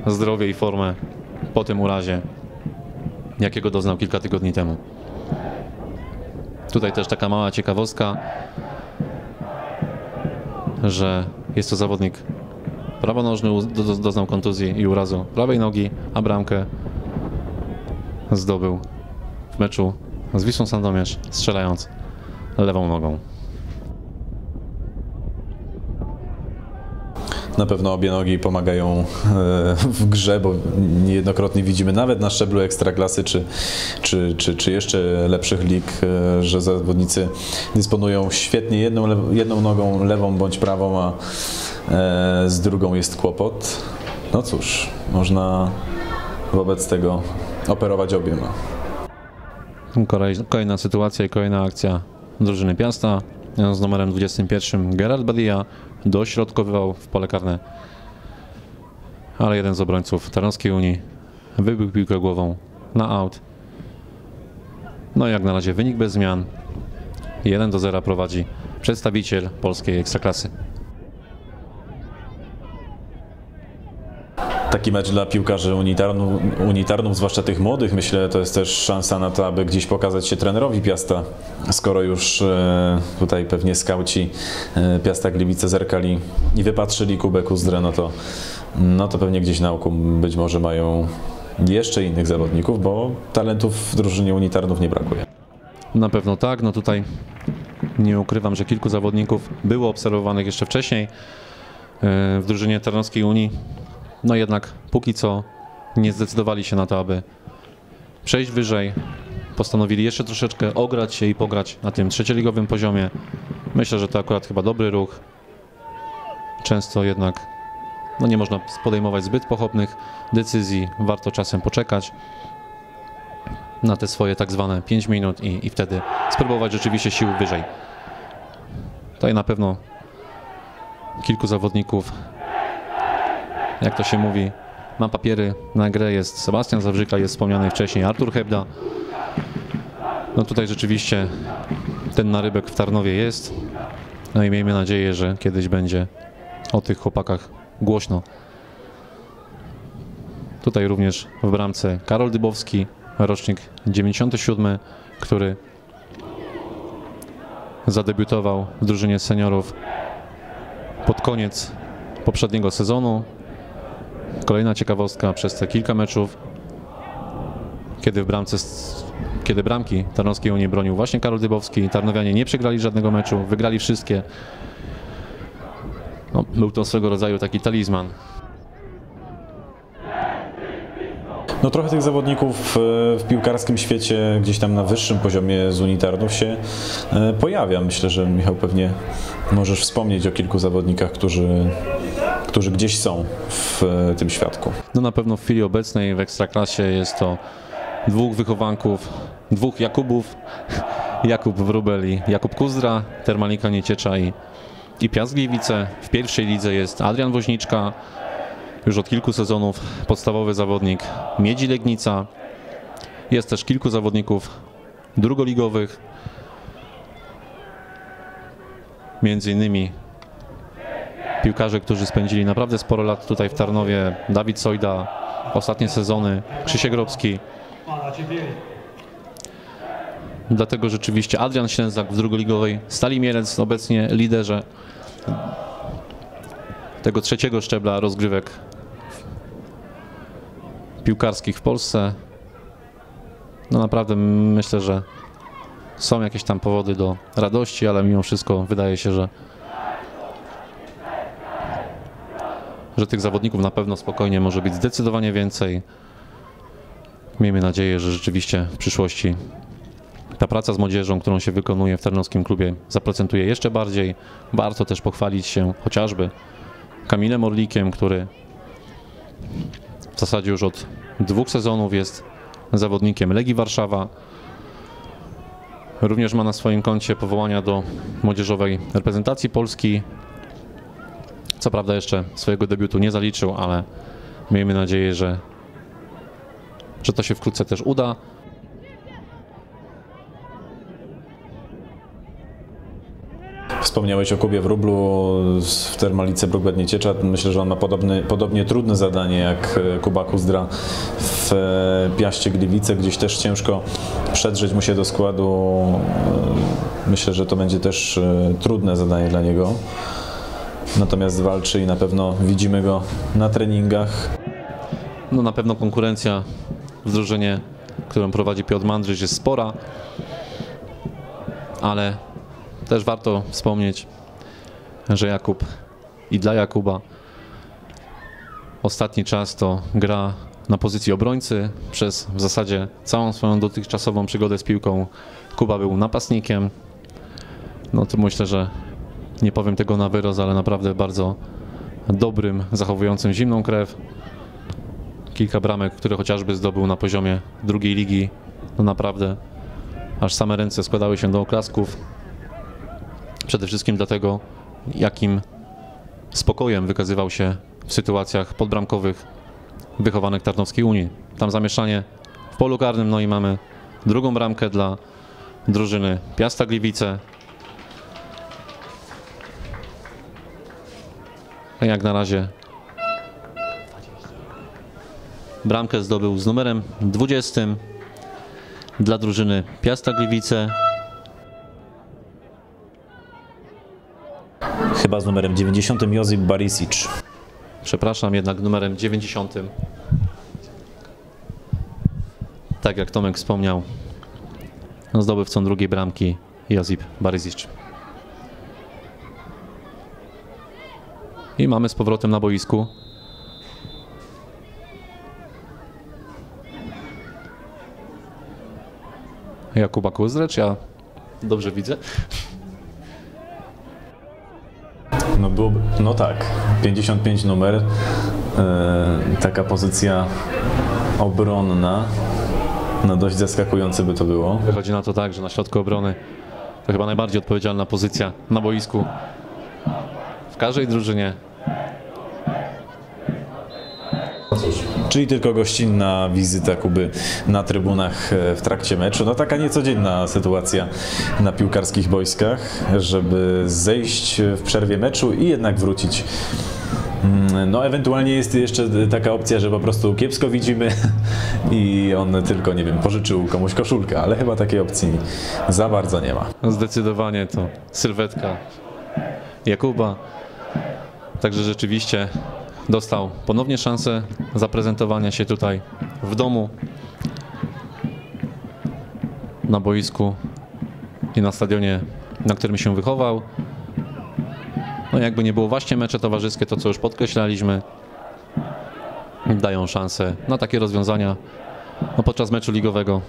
zdrowie i formę po tym urazie, jakiego doznał kilka tygodni temu. Tutaj też taka mała ciekawostka, że jest to zawodnik prawonożny, doznał kontuzji i urazu prawej nogi, a bramkę zdobył w meczu z Wisłą Sandomierz, strzelając lewą nogą. Na pewno obie nogi pomagają e, w grze, bo niejednokrotnie widzimy nawet na szczeblu ekstraklasy czy, czy, czy, czy jeszcze lepszych lig, e, że zawodnicy dysponują świetnie jedną, jedną nogą, lewą bądź prawą, a e, z drugą jest kłopot. No cóż, można wobec tego operować obiema. Kolej- Kolejna sytuacja i kolejna akcja drużyny Piasta z numerem 21 Gerard Badia dośrodkowywał w pole karne, ale jeden z obrońców Tarnowskiej Unii wybił piłkę głową na aut. No i jak na razie wynik bez zmian. 1 do 0 prowadzi przedstawiciel polskiej ekstraklasy. Taki mecz dla piłkarzy unitarnów, unitarnów, zwłaszcza tych młodych, myślę, to jest też szansa na to, aby gdzieś pokazać się trenerowi Piasta, skoro już e, tutaj pewnie skauci e, Piasta Gliwice zerkali i wypatrzyli Kubek Uzdrę, no to, no to pewnie gdzieś na oku być może mają jeszcze innych zawodników, bo talentów w drużynie unitarnów nie brakuje. Na pewno tak. No tutaj nie ukrywam, że kilku zawodników było obserwowanych jeszcze wcześniej e, w drużynie Tarnowskiej Unii. No jednak póki co nie zdecydowali się na to, aby przejść wyżej. Postanowili jeszcze troszeczkę ograć się i pograć na tym trzecioligowym poziomie. Myślę, że to akurat chyba dobry ruch. Często jednak no nie można podejmować zbyt pochopnych decyzji. Warto czasem poczekać na te swoje tak zwane 5 minut i, i wtedy spróbować rzeczywiście sił wyżej. Tutaj na pewno kilku zawodników, jak to się mówi, ma papiery na grę. Jest Sebastian Zawrzyka, jest wspomniany wcześniej Artur Hebda. No tutaj rzeczywiście ten narybek w Tarnowie jest. No i miejmy nadzieję, że kiedyś będzie o tych chłopakach głośno. Tutaj również w bramce Karol Dybowski, rocznik 97, który zadebiutował w drużynie seniorów pod koniec poprzedniego sezonu. Kolejna ciekawostka przez te kilka meczów, kiedy w bramce, kiedy bramki Tarnowskiej Unii bronił właśnie Karol Dybowski, Tarnowianie nie przegrali żadnego meczu, wygrali wszystkie. No, był to swego rodzaju taki talizman No trochę tych zawodników e, w piłkarskim świecie gdzieś tam na wyższym poziomie z unitarnów się e, pojawia. Myślę, że Michał pewnie możesz wspomnieć o kilku zawodnikach, którzy, którzy gdzieś są w e, tym świadku. No na pewno w chwili obecnej w Ekstraklasie jest to dwóch wychowanków, dwóch Jakubów, <laughs> Jakub Wróbel i Jakub Kuzdra, Termalika Nieciecza i, i Piast Gliwice. W pierwszej lidze jest Adrian Woźniczka, już od kilku sezonów podstawowy zawodnik Miedzi Legnica. Jest też kilku zawodników drugoligowych, między innymi piłkarze, którzy spędzili naprawdę sporo lat tutaj w Tarnowie. Dawid Sojda, ostatnie sezony, Krzysiek Grobski. Dlatego rzeczywiście Adrian Ślęzak w drugoligowej Stali Mielec, obecnie liderze tego trzeciego szczebla rozgrywek piłkarskich w Polsce. No naprawdę myślę, że są jakieś tam powody do radości, ale mimo wszystko wydaje się, że że tych zawodników na pewno spokojnie może być zdecydowanie więcej. Miejmy nadzieję, że rzeczywiście w przyszłości ta praca z młodzieżą, którą się wykonuje w Tarnowskim Klubie zaprocentuje jeszcze bardziej. Warto też pochwalić się chociażby Kamilem Orlikiem, który w zasadzie już od dwóch sezonów jest zawodnikiem Legii Warszawa. Również ma na swoim koncie powołania do młodzieżowej reprezentacji Polski. Co prawda jeszcze swojego debiutu nie zaliczył, ale miejmy nadzieję, że, że to się wkrótce też uda. Wspomniałeś o Kubie Wróblu w Termalice Bruk Nieciecza. Myślę, że on ma podobny, podobnie trudne zadanie jak e, Kuba Kuzdra w e, Piaście Gliwice. Gdzieś też ciężko przedrzeć mu się do składu. E, Myślę, że to będzie też trudne zadanie dla niego. Natomiast walczy i na pewno widzimy go na treningach. No na pewno konkurencja w drużynie, którą prowadzi Piotr Mandryś jest spora, ale też warto wspomnieć, że Jakub i dla Jakuba ostatni czas to gra na pozycji obrońcy. Przez w zasadzie całą swoją dotychczasową przygodę z piłką Kuba był napastnikiem. No to myślę, że nie powiem tego na wyrost, ale naprawdę bardzo dobrym, zachowującym zimną krew. Kilka bramek, które chociażby zdobył na poziomie drugiej ligi. No naprawdę aż same ręce składały się do oklasków. Przede wszystkim dlatego, jakim spokojem wykazywał się w sytuacjach podbramkowych wychowanych Tarnowskiej Unii. Tam zamieszanie w polu karnym, no i mamy drugą bramkę dla drużyny Piasta Gliwice. Jak na razie bramkę zdobył z numerem 20 dla drużyny Piasta Gliwice. Chyba z numerem 90 Josip Barisic. Przepraszam, jednak numerem 90. Tak jak Tomek wspomniał, zdobywcą drugiej bramki Josip Baryzic. I mamy z powrotem na boisku Jakuba Kuzrecz, ja dobrze widzę. No, byłoby, no tak, 55 numer, e, taka pozycja obronna, no dość zaskakujące by to było. Wychodzi na to tak, że na środku obrony to chyba najbardziej odpowiedzialna pozycja na boisku w każdej drużynie. Czyli tylko gościnna wizyta Kuby na trybunach e, w trakcie meczu. No taka niecodzienna sytuacja na piłkarskich boiskach, żeby zejść w przerwie meczu i jednak wrócić. Mm, No ewentualnie jest jeszcze taka opcja, że po prostu kiepsko widzimy <laughs> i on tylko, nie wiem, pożyczył komuś koszulkę, ale chyba takiej opcji za bardzo nie ma. Zdecydowanie to sylwetka Jakuba. Także rzeczywiście dostał ponownie szansę zaprezentowania się tutaj w domu, na boisku i na stadionie, na którym się wychował. No jakby nie było właśnie mecze towarzyskie, to co już podkreślaliśmy, dają szansę na takie rozwiązania. No podczas meczu ligowego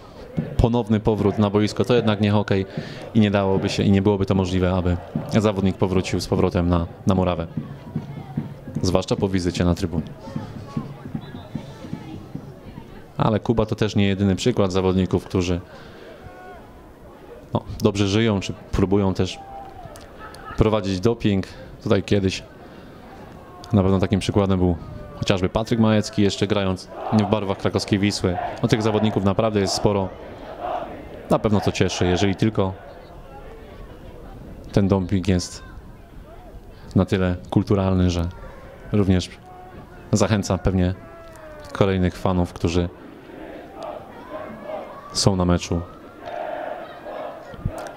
ponowny powrót na boisko to jednak nie hokej i nie dałoby się i nie byłoby to możliwe, aby zawodnik powrócił z powrotem na, na murawę. Zwłaszcza po wizycie na trybunie. Ale Kuba to też nie jedyny przykład zawodników, którzy no, dobrze żyją, czy próbują też prowadzić doping. Tutaj kiedyś na pewno takim przykładem był chociażby Patryk Majecki, jeszcze grając w barwach krakowskiej Wisły. No, tych zawodników naprawdę jest sporo. Na pewno to cieszy, jeżeli tylko ten doping jest na tyle kulturalny, że również zachęca pewnie kolejnych fanów, którzy są na meczu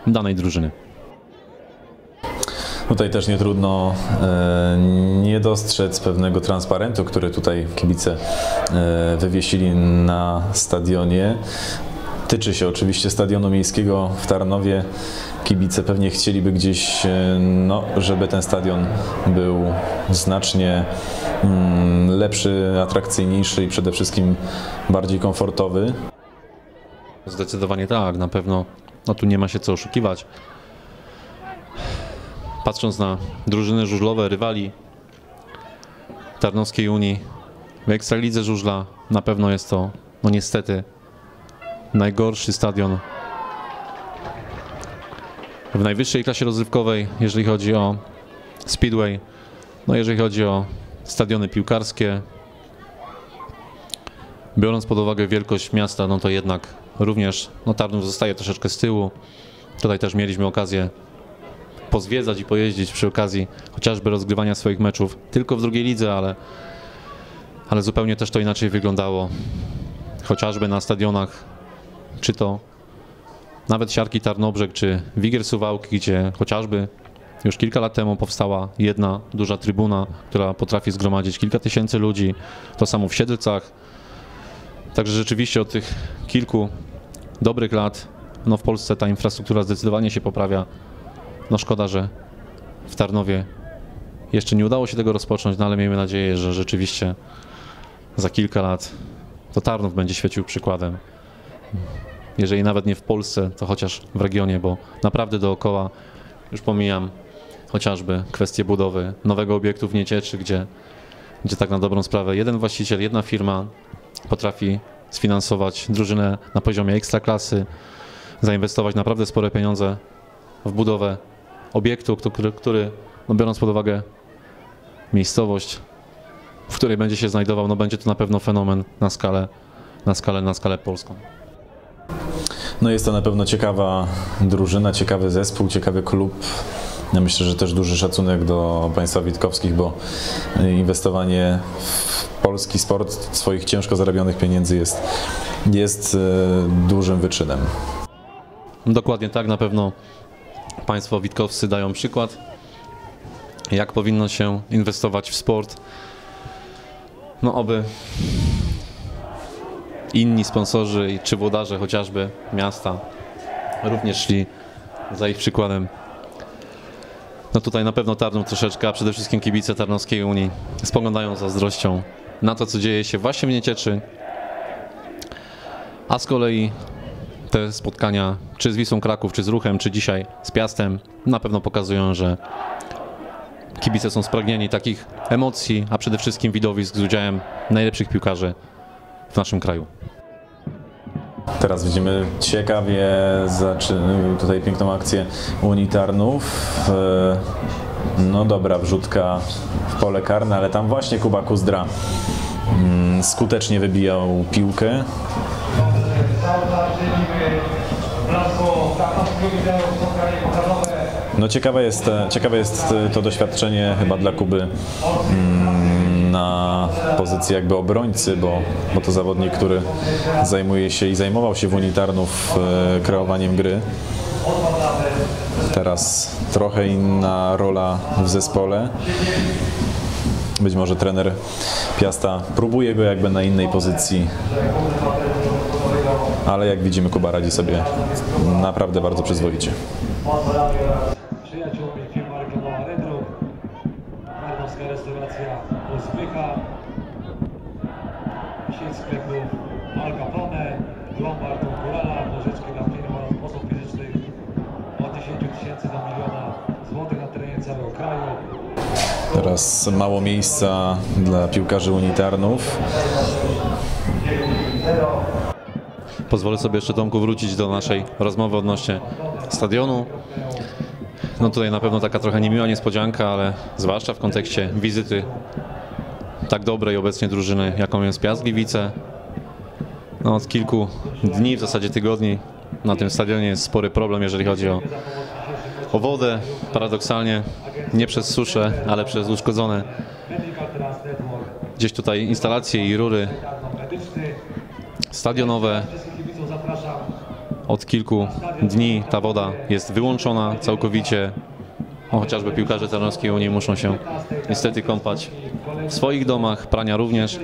danej drużyny. Tutaj też nie trudno e, nie dostrzec pewnego transparentu, który tutaj kibice e, wywiesili na stadionie. Tyczy się oczywiście stadionu miejskiego w Tarnowie. Kibice pewnie chcieliby gdzieś, e, no, żeby ten stadion był znacznie mm, lepszy, atrakcyjniejszy i przede wszystkim bardziej komfortowy. Zdecydowanie tak, na pewno. No tu nie ma się co oszukiwać. Patrząc na drużyny żużlowe, rywali Tarnowskiej Unii w Ekstralidze Żużla, na pewno jest to, no niestety, najgorszy stadion w najwyższej klasie rozrywkowej, jeżeli chodzi o Speedway, no jeżeli chodzi o stadiony piłkarskie. Biorąc pod uwagę wielkość miasta, no to jednak również no Tarnów zostaje troszeczkę z tyłu. Tutaj też mieliśmy okazję pozwiedzać i pojeździć przy okazji chociażby rozgrywania swoich meczów tylko w drugiej lidze, ale, ale zupełnie też to inaczej wyglądało. Chociażby na stadionach, czy to nawet Siarki Tarnobrzeg, czy Wigier Suwałki, gdzie chociażby już kilka lat temu powstała jedna duża trybuna, która potrafi zgromadzić kilka tysięcy ludzi. To samo w Siedlcach. Także rzeczywiście od tych kilku dobrych lat no w Polsce ta infrastruktura zdecydowanie się poprawia. No szkoda, że w Tarnowie jeszcze nie udało się tego rozpocząć, no ale miejmy nadzieję, że rzeczywiście za kilka lat to Tarnów będzie świecił przykładem. Jeżeli nawet nie w Polsce, to chociaż w regionie, bo naprawdę dookoła, już pomijam chociażby kwestię budowy nowego obiektu w Niecieczy, gdzie, gdzie tak na dobrą sprawę jeden właściciel, jedna firma potrafi sfinansować drużynę na poziomie ekstraklasy, zainwestować naprawdę spore pieniądze w budowę obiektu, który, który no biorąc pod uwagę miejscowość, w której będzie się znajdował, no będzie to na pewno fenomen na skalę, na skalę, na skalę polską. No jest to na pewno ciekawa drużyna, ciekawy zespół, ciekawy klub. Ja myślę, że też duży szacunek do państwa Witkowskich, bo inwestowanie w polski sport swoich ciężko zarobionych pieniędzy jest, jest e, dużym wyczynem. Dokładnie tak, na pewno Państwo Witkowscy dają przykład, jak powinno się inwestować w sport. No oby inni sponsorzy czy włodarze chociażby miasta również szli za ich przykładem. No tutaj na pewno Tarnów troszeczkę, a przede wszystkim kibice Tarnowskiej Unii spoglądają zazdrością na to, co dzieje się właśnie w Niecieczy. A z kolei te spotkania, czy z Wisłą Kraków, czy z Ruchem, czy dzisiaj z Piastem, na pewno pokazują, że kibice są spragnieni takich emocji, a przede wszystkim widowisk z udziałem najlepszych piłkarzy w naszym kraju. Teraz widzimy ciekawie tutaj piękną akcję Unii Tarnów. E, No dobra, wrzutka w pole karne, ale tam właśnie Kuba Kuzdra mm, skutecznie wybijał piłkę. No ciekawe jest, ciekawe jest to doświadczenie chyba dla Kuby mm, na pozycji jakby obrońcy, bo, bo to zawodnik, który zajmuje się i zajmował się w Unii Tarnów e, kreowaniem gry. Teraz trochę inna rola w zespole. Być może trener Piasta próbuje go jakby na innej pozycji, ale jak widzimy Kuba radzi sobie naprawdę bardzo przyzwoicie. Teraz mało miejsca dla piłkarzy unitarnów. Pozwolę sobie jeszcze Tomku wrócić do naszej rozmowy odnośnie stadionu. No tutaj na pewno taka trochę niemiła niespodzianka, ale zwłaszcza w kontekście wizyty tak dobrej obecnie drużyny, jaką jest Piast Gliwice. No od kilku dni, w zasadzie tygodni na tym stadionie jest spory problem, jeżeli chodzi o, o wodę. Paradoksalnie nie przez suszę, ale przez uszkodzone gdzieś tutaj instalacje i rury stadionowe. Od kilku dni ta woda jest wyłączona całkowicie. No, chociażby piłkarze Tarnowskiej Unii muszą się niestety kąpać w swoich domach, prania również,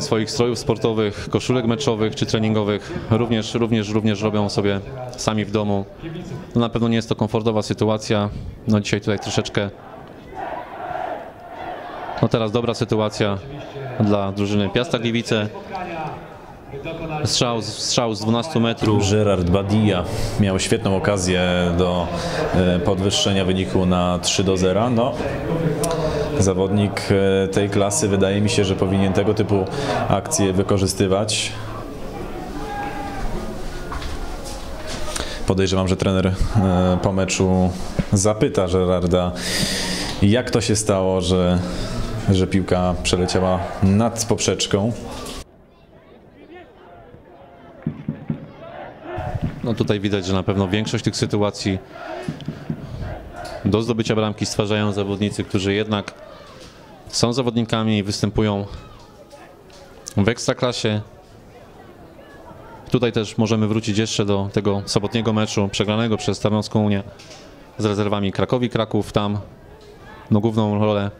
swoich strojów sportowych, koszulek meczowych czy treningowych również, również, również robią sobie sami w domu. No, na pewno nie jest to komfortowa sytuacja. No dzisiaj tutaj troszeczkę no teraz dobra sytuacja dla drużyny Piasta Gliwice. Strzał, strzał z 12 metrów. Gerard Badia miał świetną okazję do e, podwyższenia wyniku na 3 do 0. No, zawodnik e, tej klasy wydaje mi się, że powinien tego typu akcje wykorzystywać. Podejrzewam, że trener e, po meczu zapyta Gerarda, jak to się stało, że, że piłka przeleciała nad poprzeczką. No tutaj widać, że na pewno większość tych sytuacji do zdobycia bramki stwarzają zawodnicy, którzy jednak są zawodnikami i występują w ekstraklasie. Tutaj też możemy wrócić jeszcze do tego sobotniego meczu przegranego przez Tarnowską Unię z rezerwami Krakowi Kraków. Tam no, główną rolę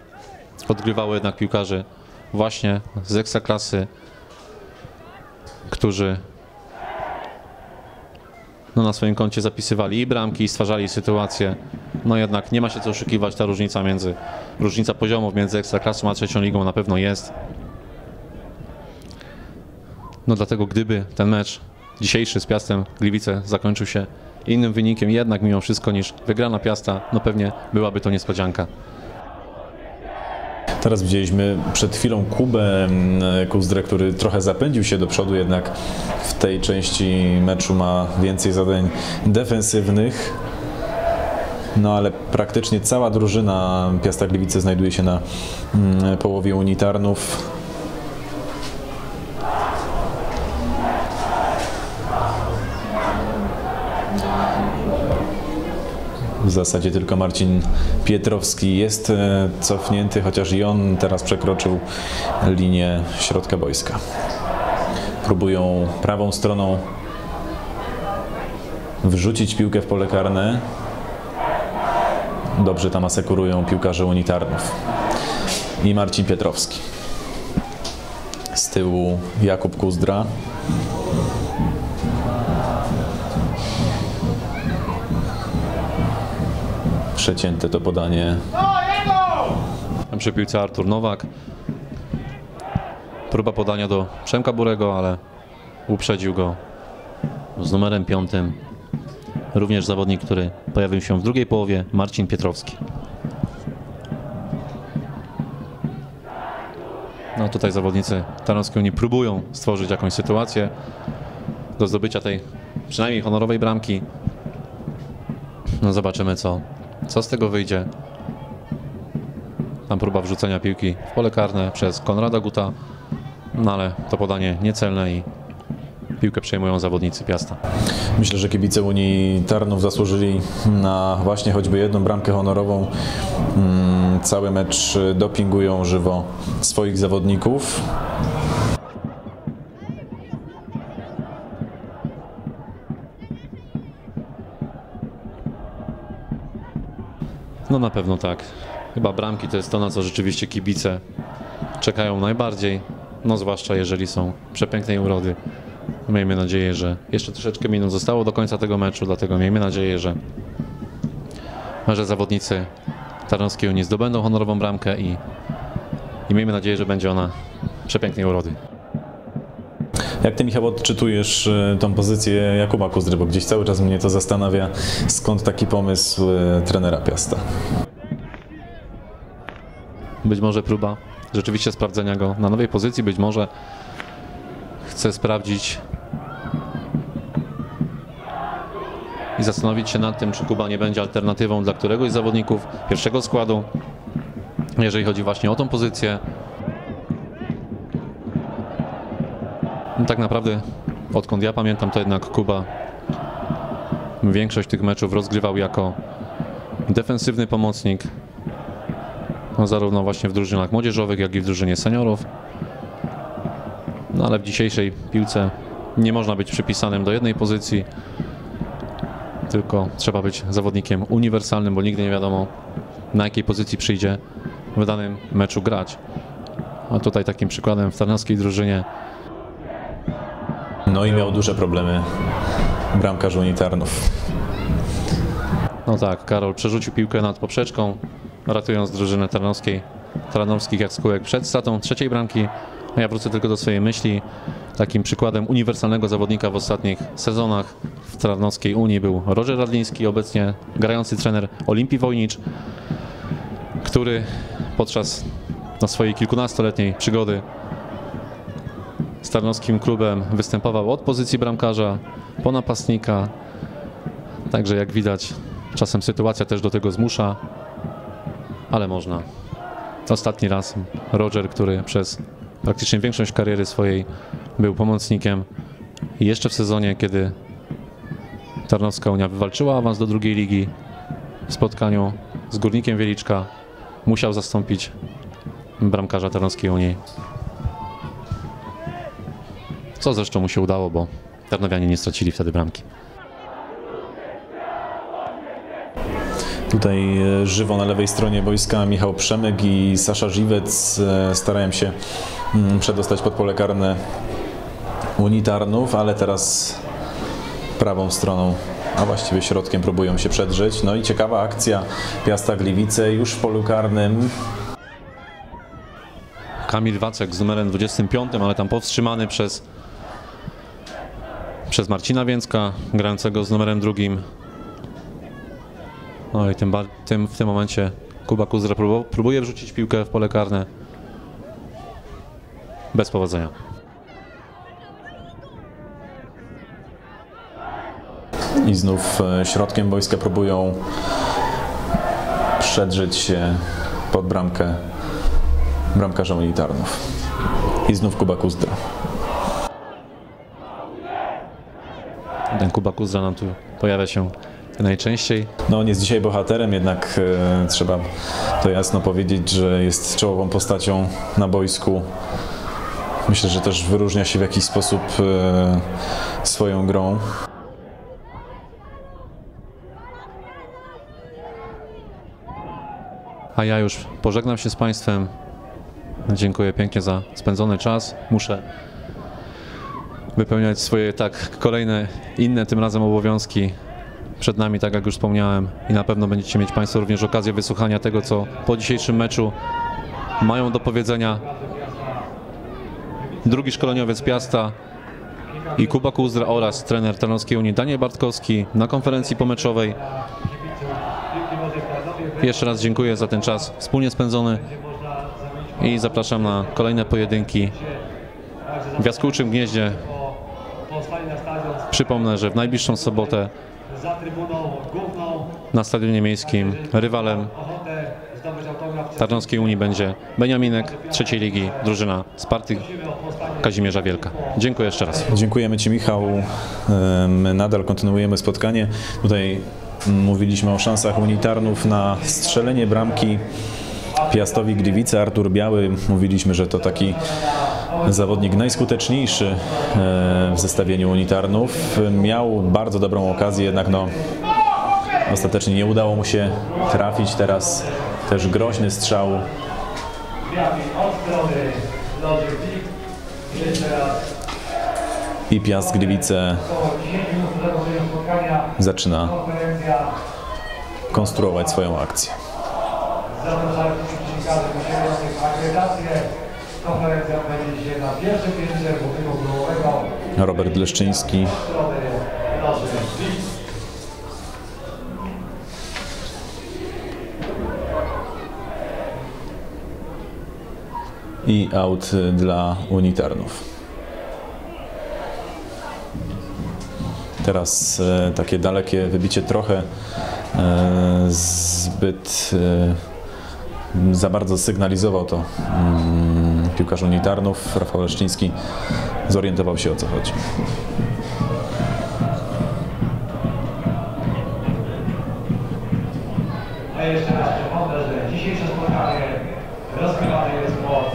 odgrywały jednak piłkarze właśnie z ekstraklasy, którzy no, na swoim koncie zapisywali i bramki, i stwarzali sytuacje. No jednak nie ma się co oszukiwać, ta różnica między, różnica poziomów między Ekstraklasą a trzecią ligą na pewno jest. No dlatego gdyby ten mecz dzisiejszy z Piastem Gliwice zakończył się innym wynikiem jednak mimo wszystko niż wygrana Piasta, no pewnie byłaby to niespodzianka. Teraz widzieliśmy przed chwilą Kubę mm, Kuzdrę, który trochę zapędził się do przodu, jednak w tej części meczu ma więcej zadań defensywnych. No ale praktycznie cała drużyna Piasta Gliwice znajduje się na mm, połowie unitarnów. W zasadzie tylko Marcin Pietrowski jest e, cofnięty, chociaż i on teraz przekroczył linię środka boiska. Próbują prawą stroną wrzucić piłkę w pole karne. Dobrze tam asekurują piłkarze unitarnów. I Marcin Pietrowski. Z tyłu Jakub Kuzdra. Przecięte to podanie Przy piłce Artur Nowak. Próba podania do Przemka Burego, ale uprzedził go z numerem piątym. Również zawodnik, który pojawił się w drugiej połowie, Marcin Pietrowski. No tutaj zawodnicy Tarnowskiej Unii próbują stworzyć jakąś sytuację do zdobycia tej przynajmniej honorowej bramki. No zobaczymy co, co z tego wyjdzie. Tam próba wrzucenia piłki w pole karne przez Konrada Guta, no ale to podanie niecelne i piłkę przejmują zawodnicy Piasta. Myślę, że kibice Unii Tarnów zasłużyli na właśnie choćby jedną bramkę honorową. Mm, Cały mecz dopingują żywo swoich zawodników. No na pewno tak. Chyba bramki to jest to, na co rzeczywiście kibice czekają najbardziej. No zwłaszcza jeżeli są przepięknej urody. Miejmy nadzieję, że jeszcze troszeczkę minut zostało do końca tego meczu, dlatego miejmy nadzieję, że, że zawodnicy Tarnowskiej Unii zdobędą honorową bramkę i, i miejmy nadzieję, że będzie ona przepięknej urody. Jak ty, Michał, odczytujesz e, tą pozycję Jakuba Kuzdry, bo gdzieś cały czas mnie to zastanawia, skąd taki pomysł e, trenera Piasta. Być może próba rzeczywiście sprawdzenia go na nowej pozycji, być może chce sprawdzić i zastanowić się nad tym, czy Kuba nie będzie alternatywą dla któregoś z zawodników pierwszego składu, jeżeli chodzi właśnie o tą pozycję. No tak naprawdę, odkąd ja pamiętam, to jednak Kuba większość tych meczów rozgrywał jako defensywny pomocnik, no, zarówno właśnie w drużynach młodzieżowych, jak i w drużynie seniorów. No ale w dzisiejszej piłce nie można być przypisanym do jednej pozycji, tylko trzeba być zawodnikiem uniwersalnym, bo nigdy nie wiadomo na jakiej pozycji przyjdzie w danym meczu grać. A tutaj takim przykładem w tarnowskiej drużynie No i miał duże problemy bramkarz unitarnów. No tak, Karol przerzucił piłkę nad poprzeczką, ratując drużynę Tarnowskiej, Tarnowskich jak skółek przed stratą trzeciej bramki. A ja wrócę tylko do swojej myśli. Takim przykładem uniwersalnego zawodnika w ostatnich sezonach w Tarnowskiej Unii był Roger Radliński, obecnie grający trener Olimpii Wojnicz, który podczas no, swojej kilkunastoletniej przygody z Tarnowskim klubem występował od pozycji bramkarza po napastnika, Także jak widać, czasem sytuacja też do tego zmusza, ale można. Ostatni raz Roger, który przez praktycznie większość kariery swojej był pomocnikiem jeszcze w sezonie, kiedy Tarnowska Unia wywalczyła awans do drugiej ligi w spotkaniu z Górnikiem Wieliczka, musiał zastąpić bramkarza Tarnowskiej Unii. Co zresztą mu się udało, bo Tarnowianie nie stracili wtedy bramki. Tutaj e, żywo na lewej stronie boiska Michał Przemyk i Sasza Żywec e, starają się mm, przedostać pod pole karne unitarnów, ale teraz prawą stroną, a właściwie środkiem próbują się przedrzeć. No i ciekawa akcja Piasta Gliwice już w polu karnym. Kamil Wacek z numerem 25, ale tam powstrzymany przez, przez Marcina Więcka, grającego z numerem drugim. No i tym, tym, w tym momencie Kuba Kuzra próbuje wrzucić piłkę w pole karne. Bez powodzenia. I znów e, środkiem boiska próbują przedrzeć się pod bramkę bramkarza unitarnów. I znów Kuba Kuzdra. Ten Kuba Kuzra nam tu pojawia się najczęściej. No on jest dzisiaj bohaterem, jednak e, trzeba to jasno powiedzieć, że jest czołową postacią na boisku. Myślę, że też wyróżnia się w jakiś sposób e, swoją grą. A ja już pożegnam się z Państwem. Dziękuję pięknie za spędzony czas. Muszę wypełniać swoje tak kolejne inne tym razem obowiązki przed nami, tak jak już wspomniałem i na pewno będziecie mieć Państwo również okazję wysłuchania tego, co po dzisiejszym meczu mają do powiedzenia drugi szkoleniowiec Piasta i Kuba Kuzdra oraz trener Tarnowskiej Unii Daniel Bartkowski na konferencji pomeczowej. Jeszcze raz dziękuję za ten czas wspólnie spędzony i zapraszam na kolejne pojedynki w Jaskółczym Gnieździe. Przypomnę, że w najbliższą sobotę na Stadionie Miejskim rywalem. Tarnowskiej Unii będzie Beniaminek trzeciej ligi, drużyna Sparty Kazimierza Wielka. Dziękuję jeszcze raz. Dziękujemy Ci Michał. My nadal kontynuujemy spotkanie. Tutaj mówiliśmy o szansach unitarnów na strzelenie bramki Piastowi Gliwice. Artur Biały, mówiliśmy, że to taki zawodnik najskuteczniejszy e, w zestawieniu unitarnów. Miał bardzo dobrą okazję, jednak no, ostatecznie nie udało mu się trafić. Teraz też groźny strzał i Piast Gliwice około 10 minut do zakończenia spotkania. zaczyna konstruować swoją akcję. Zapraszamy dziennikarzy posiadających akredytację. Konferencja będzie dzisiaj na pierwszym piętrze budynku grubowego Robert Leszczyński i aut dla unitarnów. Teraz e, takie dalekie wybicie trochę e, zbyt e, za bardzo sygnalizował to mm, piłkarz unitarnów. Rafał Leszczyński zorientował się o co chodzi. Ja jeszcze raz przypomnę, że dzisiejsze spotkanie rozgrywane jest pod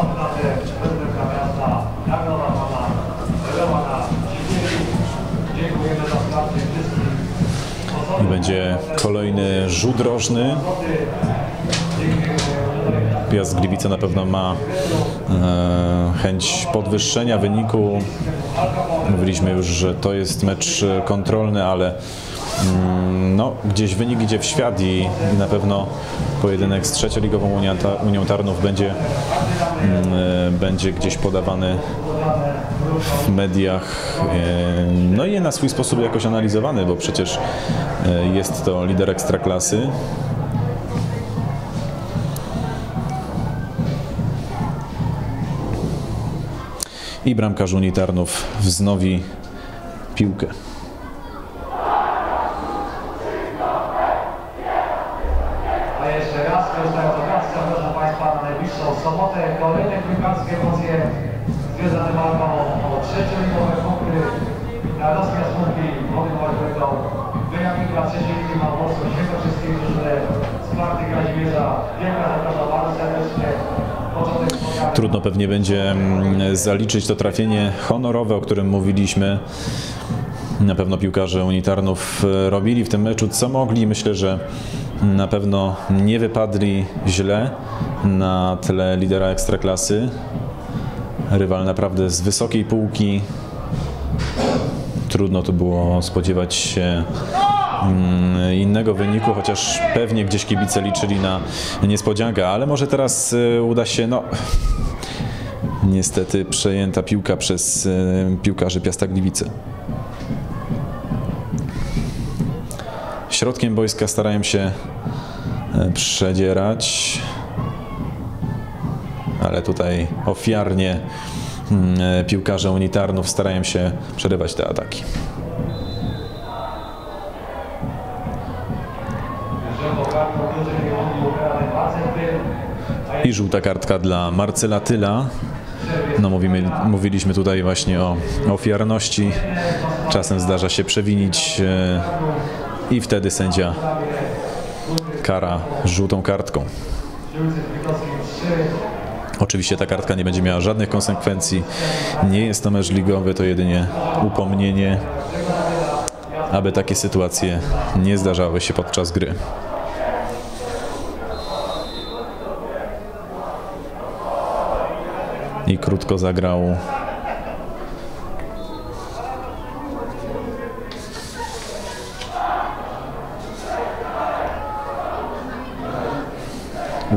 obrady prezydenta miasta Karlowa Pana Romana Dziękujemy za wsparcie wszystkim. Będzie kolejny rzut rożny. Piast Gliwice na pewno ma e, chęć podwyższenia wyniku. Mówiliśmy już, że to jest mecz kontrolny, ale mm, no, gdzieś wynik idzie w świat i, na pewno pojedynek z trzecioligową Unią, Ta- Unią Tarnów będzie, mm, e, będzie gdzieś podawany w mediach, e, no i na swój sposób jakoś analizowany, bo przecież jest to lider ekstraklasy. I bramkarz Unii Tarnów wznowi piłkę. A jeszcze raz, korzystając z okazji, zapraszam Państwa na najbliższą sobotę. Kolejne piłkarskie emocje związane walką o trzecioligowe punkty na rozmiar punkty Wody Małego. Wyjawnika trzeciej ligi Małopolską, Świętokrzyskiej drużyny z Kwarty Kazimierza. Wielka zapraszam bardzo serdecznie. Początek spotkania. Trudno pewnie będzie mm, zaliczyć to trafienie honorowe, o którym mówiliśmy. Na pewno piłkarze Unitarnów e, robili w tym meczu co mogli. Myślę, że na pewno nie wypadli źle na tle lidera ekstraklasy. Rywal naprawdę z wysokiej półki. Trudno tu było spodziewać się mm, innego wyniku, chociaż pewnie gdzieś kibice liczyli na niespodziankę, ale może teraz e, uda się, no niestety przejęta piłka przez e, piłkarzy Piasta Gliwice. Środkiem boiska starają się e, przedzierać, ale tutaj ofiarnie mm, e, piłkarze unitarnów starają się przerywać te ataki. I żółta kartka dla Marcela Tyla. No mówimy, mówiliśmy tutaj właśnie o ofiarności. Czasem zdarza się przewinić e, i wtedy sędzia kara żółtą kartką. Oczywiście ta kartka nie będzie miała żadnych konsekwencji. Nie jest to mecz ligowy, to jedynie upomnienie, aby takie sytuacje nie zdarzały się podczas gry. I krótko zagrał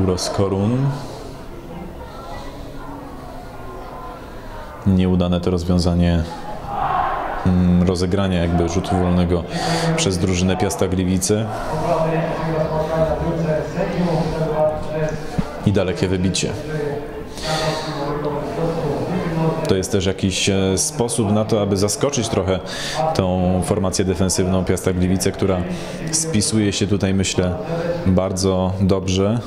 Uros Korun. Nieudane to rozwiązanie mm, rozegrania jakby rzutu wolnego przez drużynę Piasta Gliwice i dalekie wybicie. To jest też jakiś e, sposób na to, aby zaskoczyć trochę tą formację defensywną Piasta Gliwice, która spisuje się tutaj, myślę, bardzo dobrze.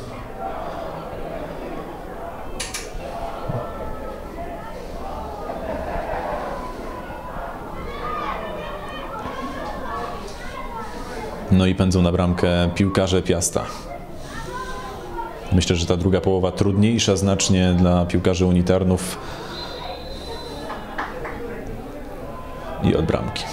No i pędzą na bramkę piłkarze Piasta. Myślę, że ta druga połowa trudniejsza znacznie dla piłkarzy unitarnów i od bramki.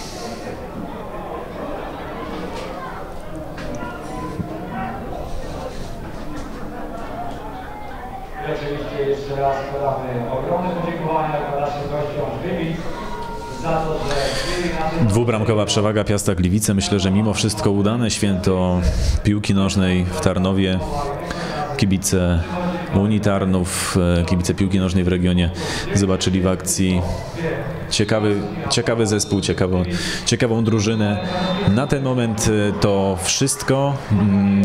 Oczywiście jeszcze raz składamy ogromne podziękowania dla naszym gościom z Gliwic za to, że Dwubramkowa przewaga Piasta Gliwice. Myślę, że mimo wszystko udane święto piłki nożnej w Tarnowie. Kibice Unii Tarnów, e, kibice piłki nożnej w regionie zobaczyli w akcji ciekawy, ciekawy zespół, ciekawą, ciekawą drużynę. Na ten moment e, to wszystko.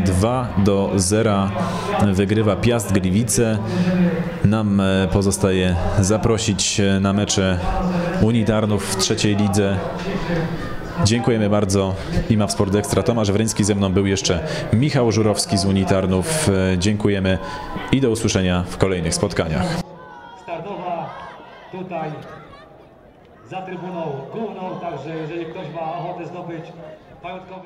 2 do 0 wygrywa Piast Gliwice. Nam e, pozostaje zaprosić na mecze Unii Tarnów w trzeciej lidze. Dziękujemy bardzo. Imaf Sport Ekstra. Tomasz Wryński ze mną był jeszcze Michał Żurowski z Unii Tarnów. E, Dziękujemy i do usłyszenia w kolejnych spotkaniach. startowa tutaj za trybuną główną, także jeżeli ktoś ma ochotę zdobyć pamiątkowe...